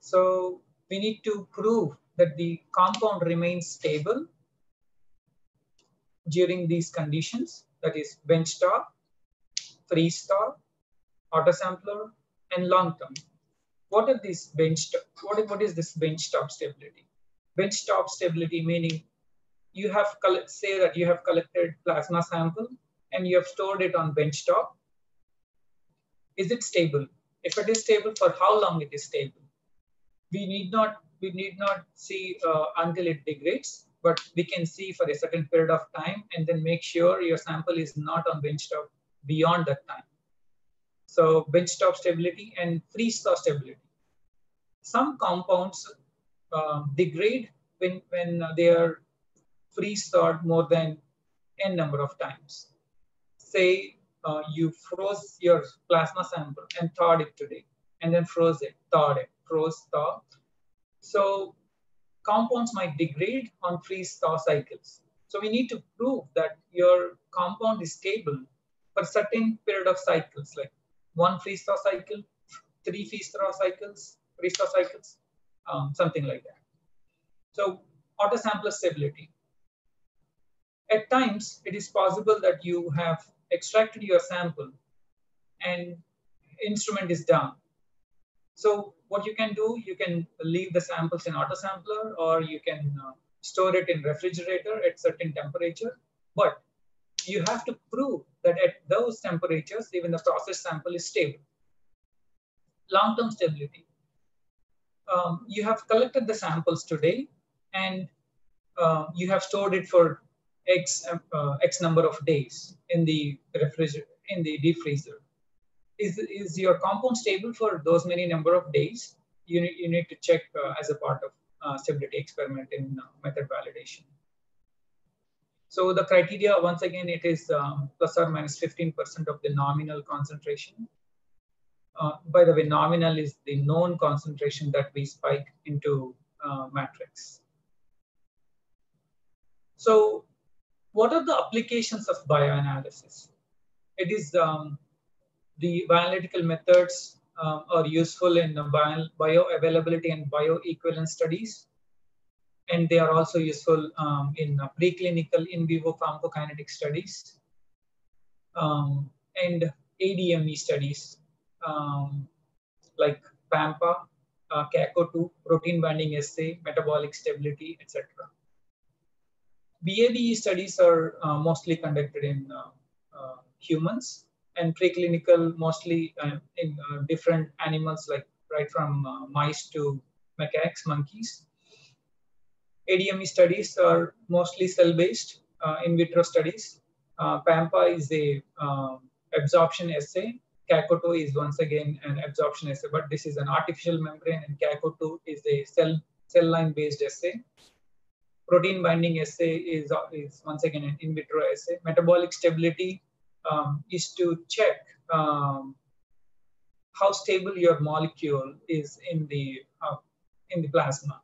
So we need to prove that the compound remains stable during these conditions, that is benchtop, freeze thaw, autosampler, and long term. What are these benchtop? What, what is this benchtop stability? Benchtop stability meaning you have say that you have collected plasma sample and you have stored it on benchtop. Is it stable? If it is stable, for how long it is stable? we need not we need not see uh, until it degrades, but we can see for a certain period of time and then make sure your sample is not on benchtop beyond that time. So benchtop stability and freeze thaw stability. Some compounds uh, degrade when, when they are freeze thawed more than n number of times. Say uh, you froze your plasma sample and thawed it today, and then froze it, thawed it, froze thaw. So compounds might degrade on freeze thaw cycles. So we need to prove that your compound is stable for certain period of cycles, like one freeze thaw cycle, three freeze thaw cycles, freeze thaw cycles, um, something like that. So auto autosampler stability. At times, it is possible that you have extracted your sample and instrument is down. So what you can do, you can leave the samples in auto sampler or you can uh, store it in refrigerator at certain temperature. But you have to prove that at those temperatures, even the process sample is stable. Long-term stability. Um, you have collected the samples today and uh, you have stored it for X, uh, X number of days in the refrigerator, in the deep freezer is, is your compound stable for those many number of days? You need, you need to check uh, as a part of uh, stability experiment in uh, method validation. So the criteria, once again, it is um, plus or minus 15% of the nominal concentration. Uh, by the way, nominal is the known concentration that we spike into uh, matrix. So what are the applications of bioanalysis? It is um, the bioanalytical methods um, are useful in bio bioavailability and bioequivalence studies. And they are also useful um, in uh, preclinical in vivo pharmacokinetic studies. um, and ADME studies um, like PAMPA, uh, CACO2, protein binding assay, metabolic stability, etc. BABE studies are uh, mostly conducted in uh, uh, humans and preclinical mostly uh, in uh, different animals like right from uh, mice to macaques, monkeys. ADME studies are mostly cell-based in vitro studies. PAMPA is a um, absorption assay. CACO2 is once again an absorption assay, but this is an artificial membrane and CACO2 is a cell, cell line based assay. Protein binding assay is, is once again an in vitro assay. Metabolic stability um, is to check um, how stable your molecule is in the uh, in the plasma.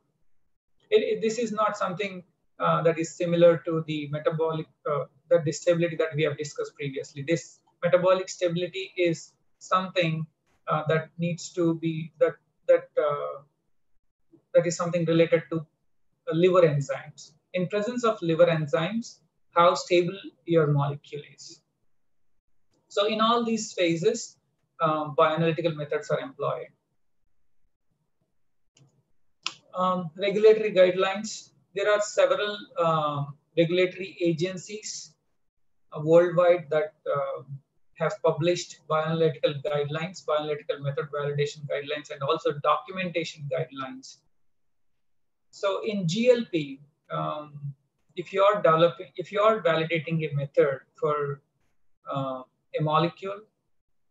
It, it, this is not something uh, that is similar to the metabolic uh, the stability that we have discussed previously. This metabolic stability is something uh, that needs to be that that uh, that is something related to liver enzymes. In presence of liver enzymes, how stable your molecule is. So in all these phases, um, bioanalytical methods are employed. Um, regulatory guidelines. There are several uh, regulatory agencies uh, worldwide that uh, have published bioanalytical guidelines, bioanalytical method validation guidelines, and also documentation guidelines. So in GLP, um, if you are developing, if you are validating a method for uh, a molecule,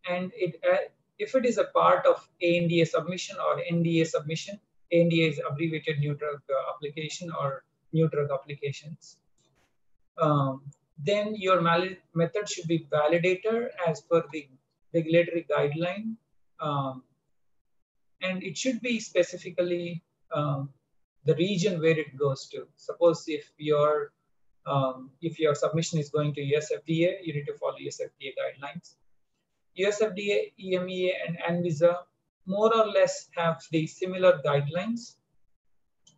and it uh, if it is a part of ANDA submission or NDA submission, ANDA is abbreviated new drug uh, application or new drug applications. Um, then your method should be validated as per the regulatory guideline. Um, and it should be specifically um, the region where it goes to. Suppose if your um, if your submission is going to USFDA, you need to follow USFDA guidelines. USFDA, EMEA, and ANVISA more or less have the similar guidelines.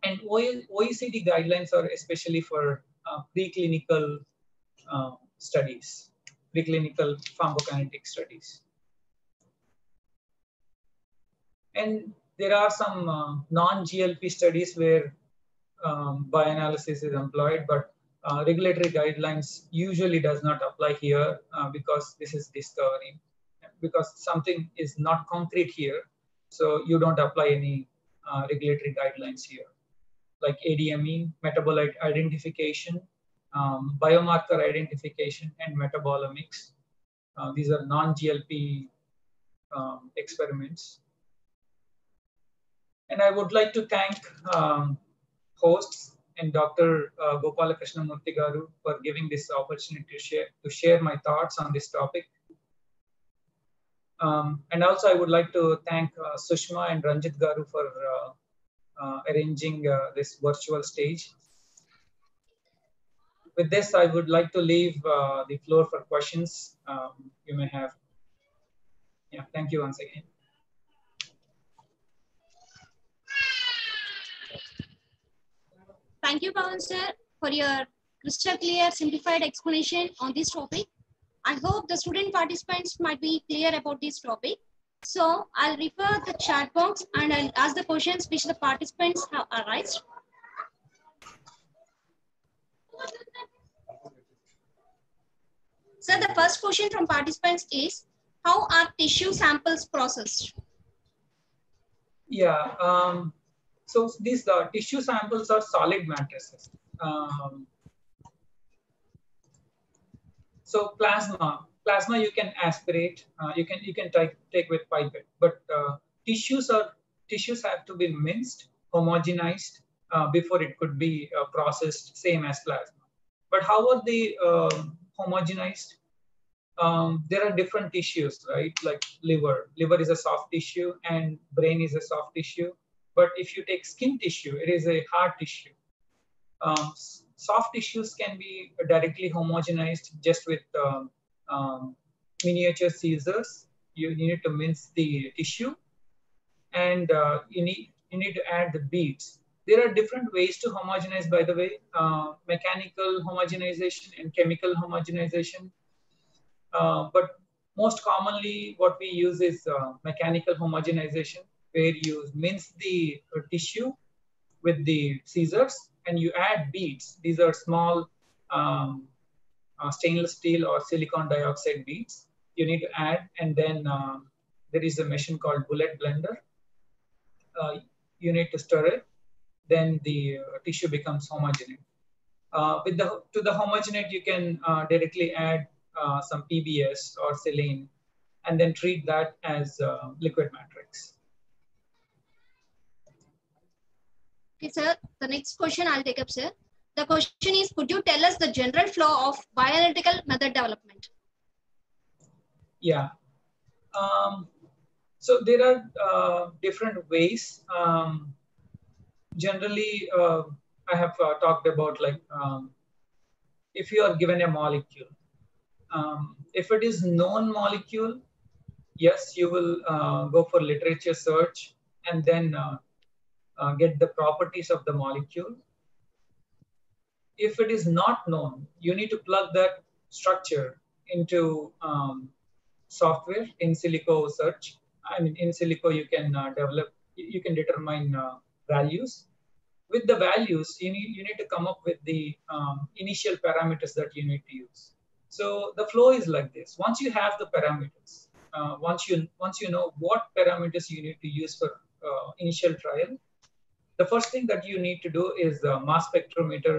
And OECD guidelines are especially for uh, preclinical uh, studies, preclinical pharmacokinetic studies. And there are some uh, non-GLP studies where um, bioanalysis is employed, but uh, regulatory guidelines usually does not apply here uh, because this is discovery, because something is not concrete here. So you don't apply any uh, regulatory guidelines here, like ADME, metabolite identification, um, biomarker identification, and metabolomics. Uh, these are non-GLP um, experiments. And I would like to thank um, hosts and Dr. Uh, Gopalakrishna Murthy Garu for giving this opportunity to share, to share my thoughts on this topic. Um, and also I would like to thank uh, Sushma and Ranjit Garu for uh, uh arranging uh, this virtual stage. With this, I would like to leave uh, the floor for questions um, you may have. Yeah, thank you once again. Thank you, Pawan sir, for your crystal clear, simplified explanation on this topic. I hope the student participants might be clear about this topic. So I'll refer the chat box and I'll ask the questions which the participants have asked. So the first question from participants is, how are tissue samples processed? Yeah, um, so these uh, tissue samples are solid matrices. Um, so plasma, plasma you can aspirate, uh, you can you can take take with pipette, but uh, tissues are tissues have to be minced, homogenized uh, before it could be uh, processed, same as plasma. But how are they um, homogenized? Um, there are different tissues, right? Like liver. Liver is a soft tissue, and brain is a soft tissue. But if you take skin tissue, it is a hard tissue. Um, soft tissues can be directly homogenized just with um, um, miniature scissors. You need to mince the tissue and uh, you, need, you need to add the beads. There are different ways to homogenize, by the way, uh, mechanical homogenization and chemical homogenization. Uh, but most commonly, what we use is uh, mechanical homogenization, where you mince the uh, tissue with the scissors and you add beads. These are small um, uh, stainless steel or silicon dioxide beads. You need to add, and then uh, there is a machine called bullet blender. Uh, you need to stir it, then the tissue becomes homogeneous. with the to the homogenate, you can directly add uh, some PBS or saline, and then treat that as uh, liquid matrix. Okay, sir. The next question I'll take up, sir. The question is, could you tell us the general flow of bioanalytical method development? Yeah. Um, so there are uh, different ways. Um, generally, uh, I have uh, talked about like um, if you are given a molecule, um, if it is known molecule, yes, you will uh, go for literature search and then uh, get the properties of the molecule. If it is not known, you need to plug that structure into um, software in silico search. I mean, in silico, you can uh, develop, you can determine uh, values. With the values, you need, you need to come up with the um, initial parameters that you need to use. So the flow is like this. Once you have the parameters, uh, once you once you know what parameters you need to use for uh, initial trial, the first thing that you need to do is the mass spectrometer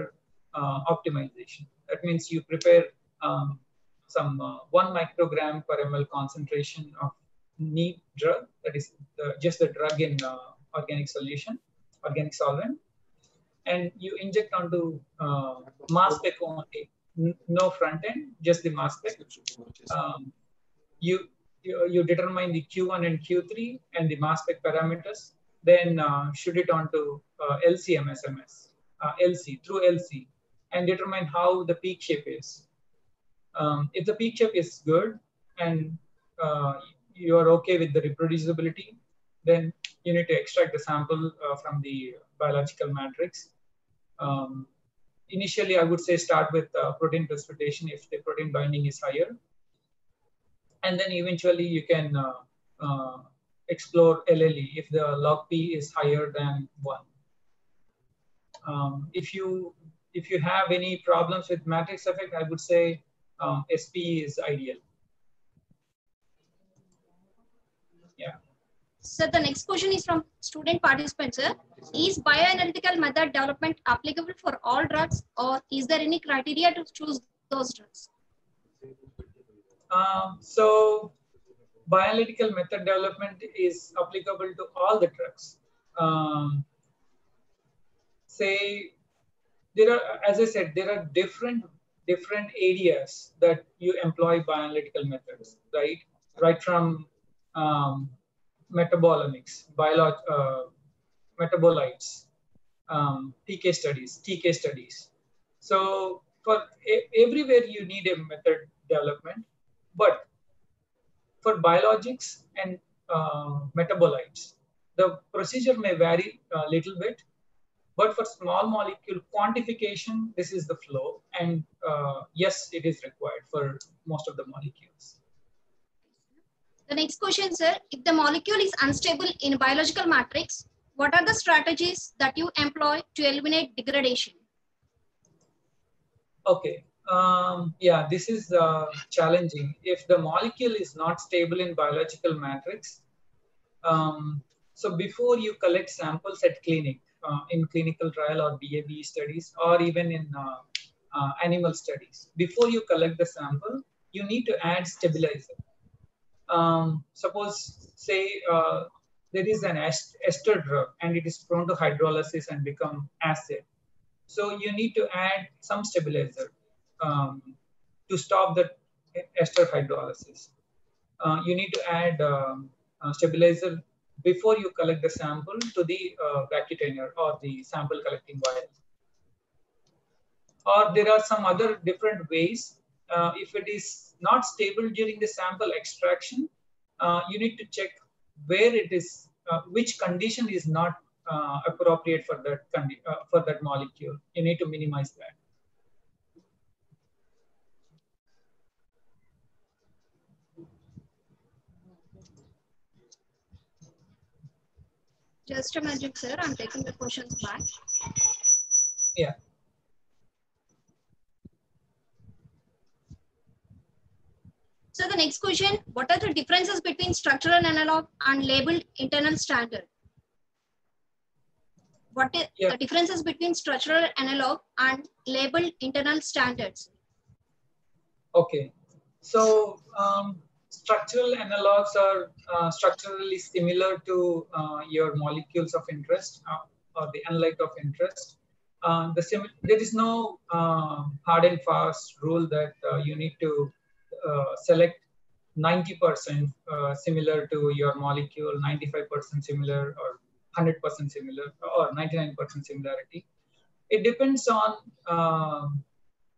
uh, optimization. That means you prepare um, some uh, one microgram per ml concentration of neat drug, that is the, just the drug in uh, organic solution, organic solvent, and you inject onto uh, mass spec only no front end, just the mass spec. Um, you, you, you determine the Q1 and Q3 and the mass spec parameters, then uh, shoot it onto uh, LC-MS/MS, uh, LC through LC, and determine how the peak shape is. Um, if the peak shape is good and you are okay with the reproducibility, then you need to extract the sample from the biological matrix. Um, initially, I would say start with protein precipitation if the protein binding is higher. And then eventually you can uh, uh, explore LLE if the log P is higher than one. Um, if you if you have any problems with matrix effect, I would say um, SP is ideal. Yeah. So the next question is from student participant, sir. Is bioanalytical method development applicable for all drugs or is there any criteria to choose those drugs? Um, so bioanalytical method development is applicable to all the drugs. Um, say there are, as I said, there are different different areas that you employ bioanalytical methods, right? Right from um, metabolomics, biolog uh, metabolites, um, PK studies, TK studies. So for everywhere you need a method development, but for biologics and uh, metabolites, the procedure may vary a little bit, but for small molecule quantification, this is the flow. And uh, yes, it is required for most of the molecules. The next question, sir, if the molecule is unstable in biological matrix, what are the strategies that you employ to eliminate degradation? Okay, um, yeah, this is uh, challenging. If the molecule is not stable in biological matrix, um, so before you collect samples at clinic, uh, in clinical trial or BAB studies, or even in uh, uh, animal studies, before you collect the sample, you need to add stabilizer. Um, suppose, say, uh, there is an ester drug and it is prone to hydrolysis and become acid. So you need to add some stabilizer um, to stop the ester hydrolysis. Uh, you need to add um, stabilizer before you collect the sample to the uh, vacutainer or the sample collecting vial. Or there are some other different ways. Uh, if it is not stable during the sample extraction, uh, you need to check where it is, uh, which condition is not uh, appropriate for that for that molecule. You need to minimize that. Just a minute, sir. I'm taking the questions back. Yeah. So the next question, what are the differences between structural analog and labeled internal standard? What is Yeah. the differences between structural analog and labeled internal standards? Okay. So um, structural analogs are uh, structurally similar to uh, your molecules of interest uh, or the analyte of interest. Uh, the there is no uh, hard and fast rule that you need to select 90% uh, similar to your molecule, 95% similar, or 100% similar, or 99% similarity. It depends on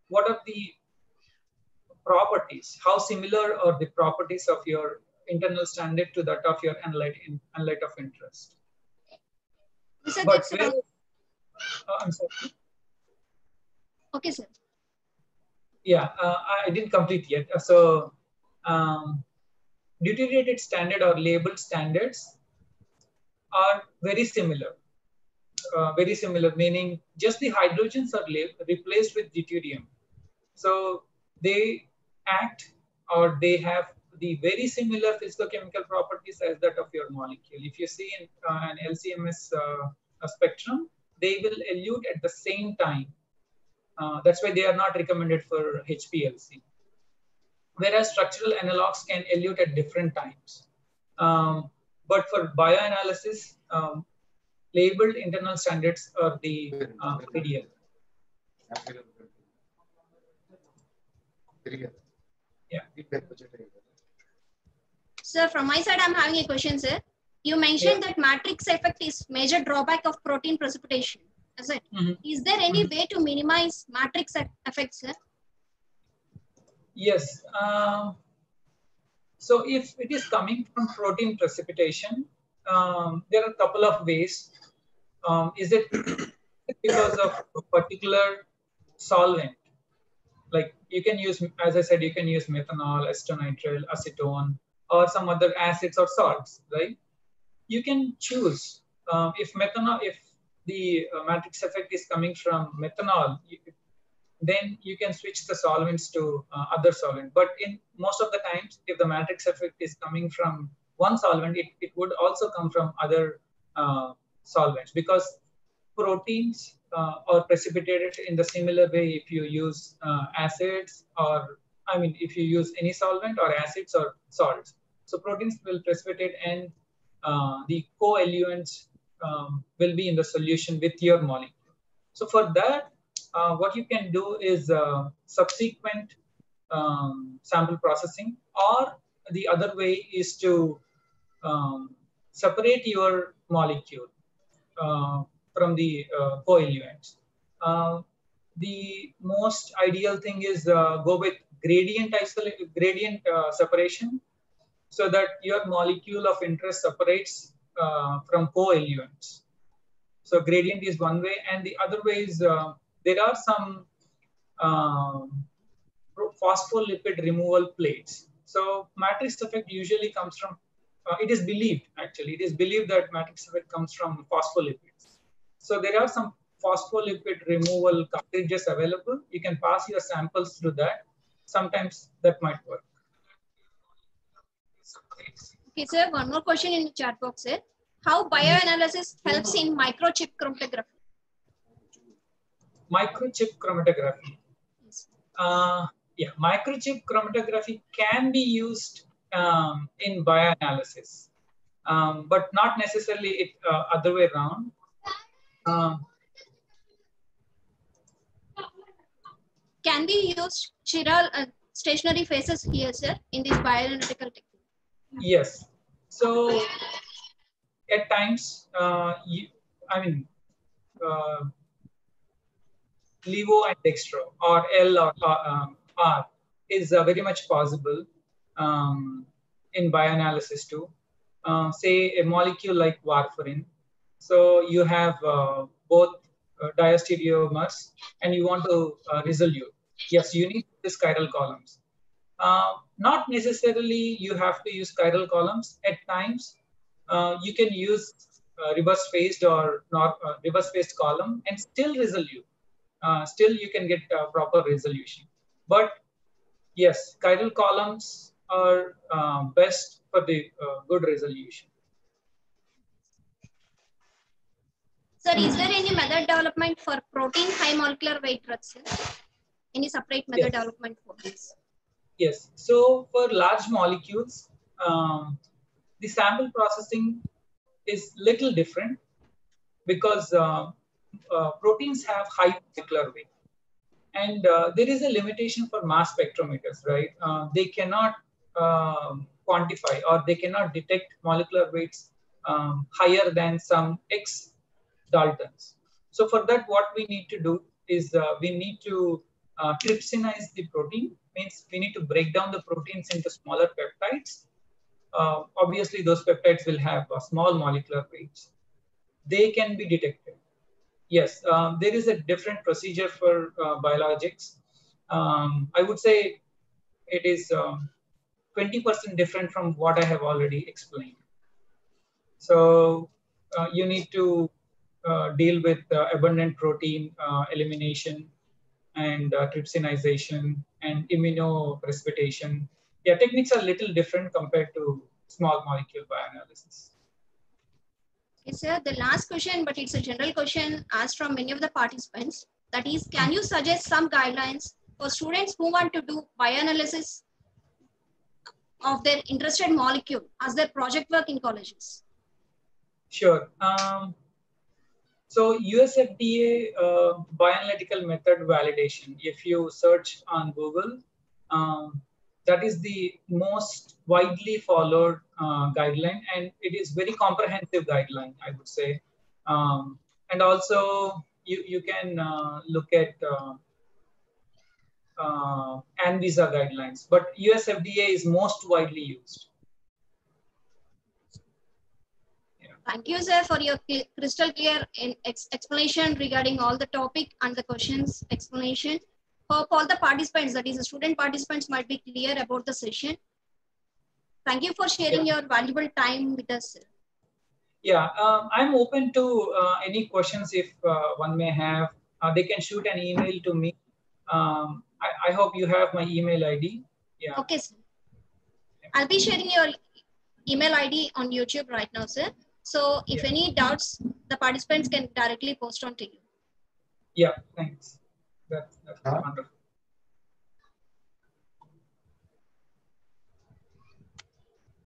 what are the properties, how similar are the properties of your internal standard to that of your analyte, in, analyte of interest. Sir, But uh, I'm sorry. Okay, sir. Yeah, uh, I didn't complete yet. Uh, So, um, deuterated standard or labeled standards are very similar. Uh, very similar, meaning just the hydrogens are replaced with deuterium. So they act or they have the very similar physicochemical properties as that of your molecule. If you see in uh, an LCMS uh, spectrum, they will elute at the same time. Uh, that's why they are not recommended for HPLC. Whereas structural analogs can elute at different times. Um, but for bioanalysis, um, labeled internal standards are the uh, ideal. Yeah. Sir, from my side, I'm having a question, sir. You mentioned that matrix effect is major drawback of protein precipitation. Is it? Mhm. Is there any way to minimize matrix effect, sir? Yes. Um, so if it is coming from protein precipitation, um, there are a couple of ways. Um, is it because of a particular solvent? Like you can use, as I said, you can use methanol, acetonitrile, acetone, or some other acids or salts, right? You can choose um, if methanol, if the uh, matrix effect is coming from methanol, you, then you can switch the solvents to uh, other solvent. But in most of the times, if the matrix effect is coming from one solvent, it, it would also come from other uh, solvents because proteins uh, are precipitated in the similar way if you use uh, acids or, I mean, if you use any solvent or acids or salts. So proteins will precipitate and uh, the co-eluents um, will be in the solution with your molecule. So for that, uh, what you can do is uh, subsequent um, sample processing, or the other way is to um, separate your molecule uh, from the uh, co-eluents. Uh, the most ideal thing is uh, go with gradient isolate, gradient uh, separation, so that your molecule of interest separates uh, from co-eluents. So gradient is one way, and the other way is uh, there are some um, phospholipid removal plates. So matrix effect usually comes from, uh, it is believed actually, it is believed that matrix effect comes from phospholipids. So there are some phospholipid removal cartridges available. You can pass your samples through that. Sometimes that might work. Okay, sir. One more question in the chat box, sir. How bioanalysis helps in microchip chromatography? Microchip chromatography. Uh, yeah, microchip chromatography can be used um, in bioanalysis, um, but not necessarily it uh, other way around. Um, Can we use chiral uh, stationary phases here, sir, in this bioanalytical technique? yes. So at times, uh, you, I mean, uh, levo and dextro or L or um, R is uh, very much possible um, in bioanalysis too. Uh, say a molecule like warfarin. So you have uh, both uh, diastereomers and you want to uh, resolute. Yes, you need the chiral columns. Uh, not necessarily you have to use chiral columns. At times, uh, you can use uh, reverse phased or not reverse phased column and still resolute. Still you can get proper resolution. But yes, chiral columns are best for the good resolution. Sir, is there any method development for protein high molecular weight drugs? Any separate method Yes. development for this? Yes. So for large molecules, um, the sample processing is little different because uh, uh, proteins have high molecular weight. And uh, there is a limitation for mass spectrometers, right? Uh, they cannot um, quantify or they cannot detect molecular weights um, higher than some X Daltons. So for that, what we need to do is uh, we need to uh, trypsinize the protein, means we need to break down the proteins into smaller peptides. Uh, obviously, those peptides will have uh, small molecular weights. They can be detected. Yes, um, there is a different procedure for uh, biologics. Um, I would say it is um, 20% different from what I have already explained. So uh, you need to deal with uh, abundant protein uh, elimination and uh, trypsinization and immunoprecipitation. Yeah, techniques are a little different compared to small molecule bioanalysis. Yes, sir. The last question, but it's a general question asked from many of the participants. That is, can you suggest some guidelines for students who want to do bioanalysis of their interested molecule as their project work in colleges? Sure. Um, so USFDA uh, bioanalytical method validation, if you search on Google, um, that is the most widely followed uh, guideline and it is very comprehensive guideline, I would say. Um, and also you, you can uh, look at uh, uh, ANVISA guidelines, but USFDA is most widely used. Thank you, sir, for your crystal clear explanation regarding all the topic and the questions explanation. Hope all the participants, that is the student participants might be clear about the session. Thank you for sharing your valuable time with us. sir. Yeah, um, I'm open to uh, any questions if uh, one may have. Uh, they can shoot an email to me. Um, I, I hope you have my email ID. Yeah. Okay, sir. I'll be sharing your email ID on YouTube right now, sir. So if Yeah. any doubts, the participants can directly post on to you. Yeah, thanks. That's, that's Huh? wonderful.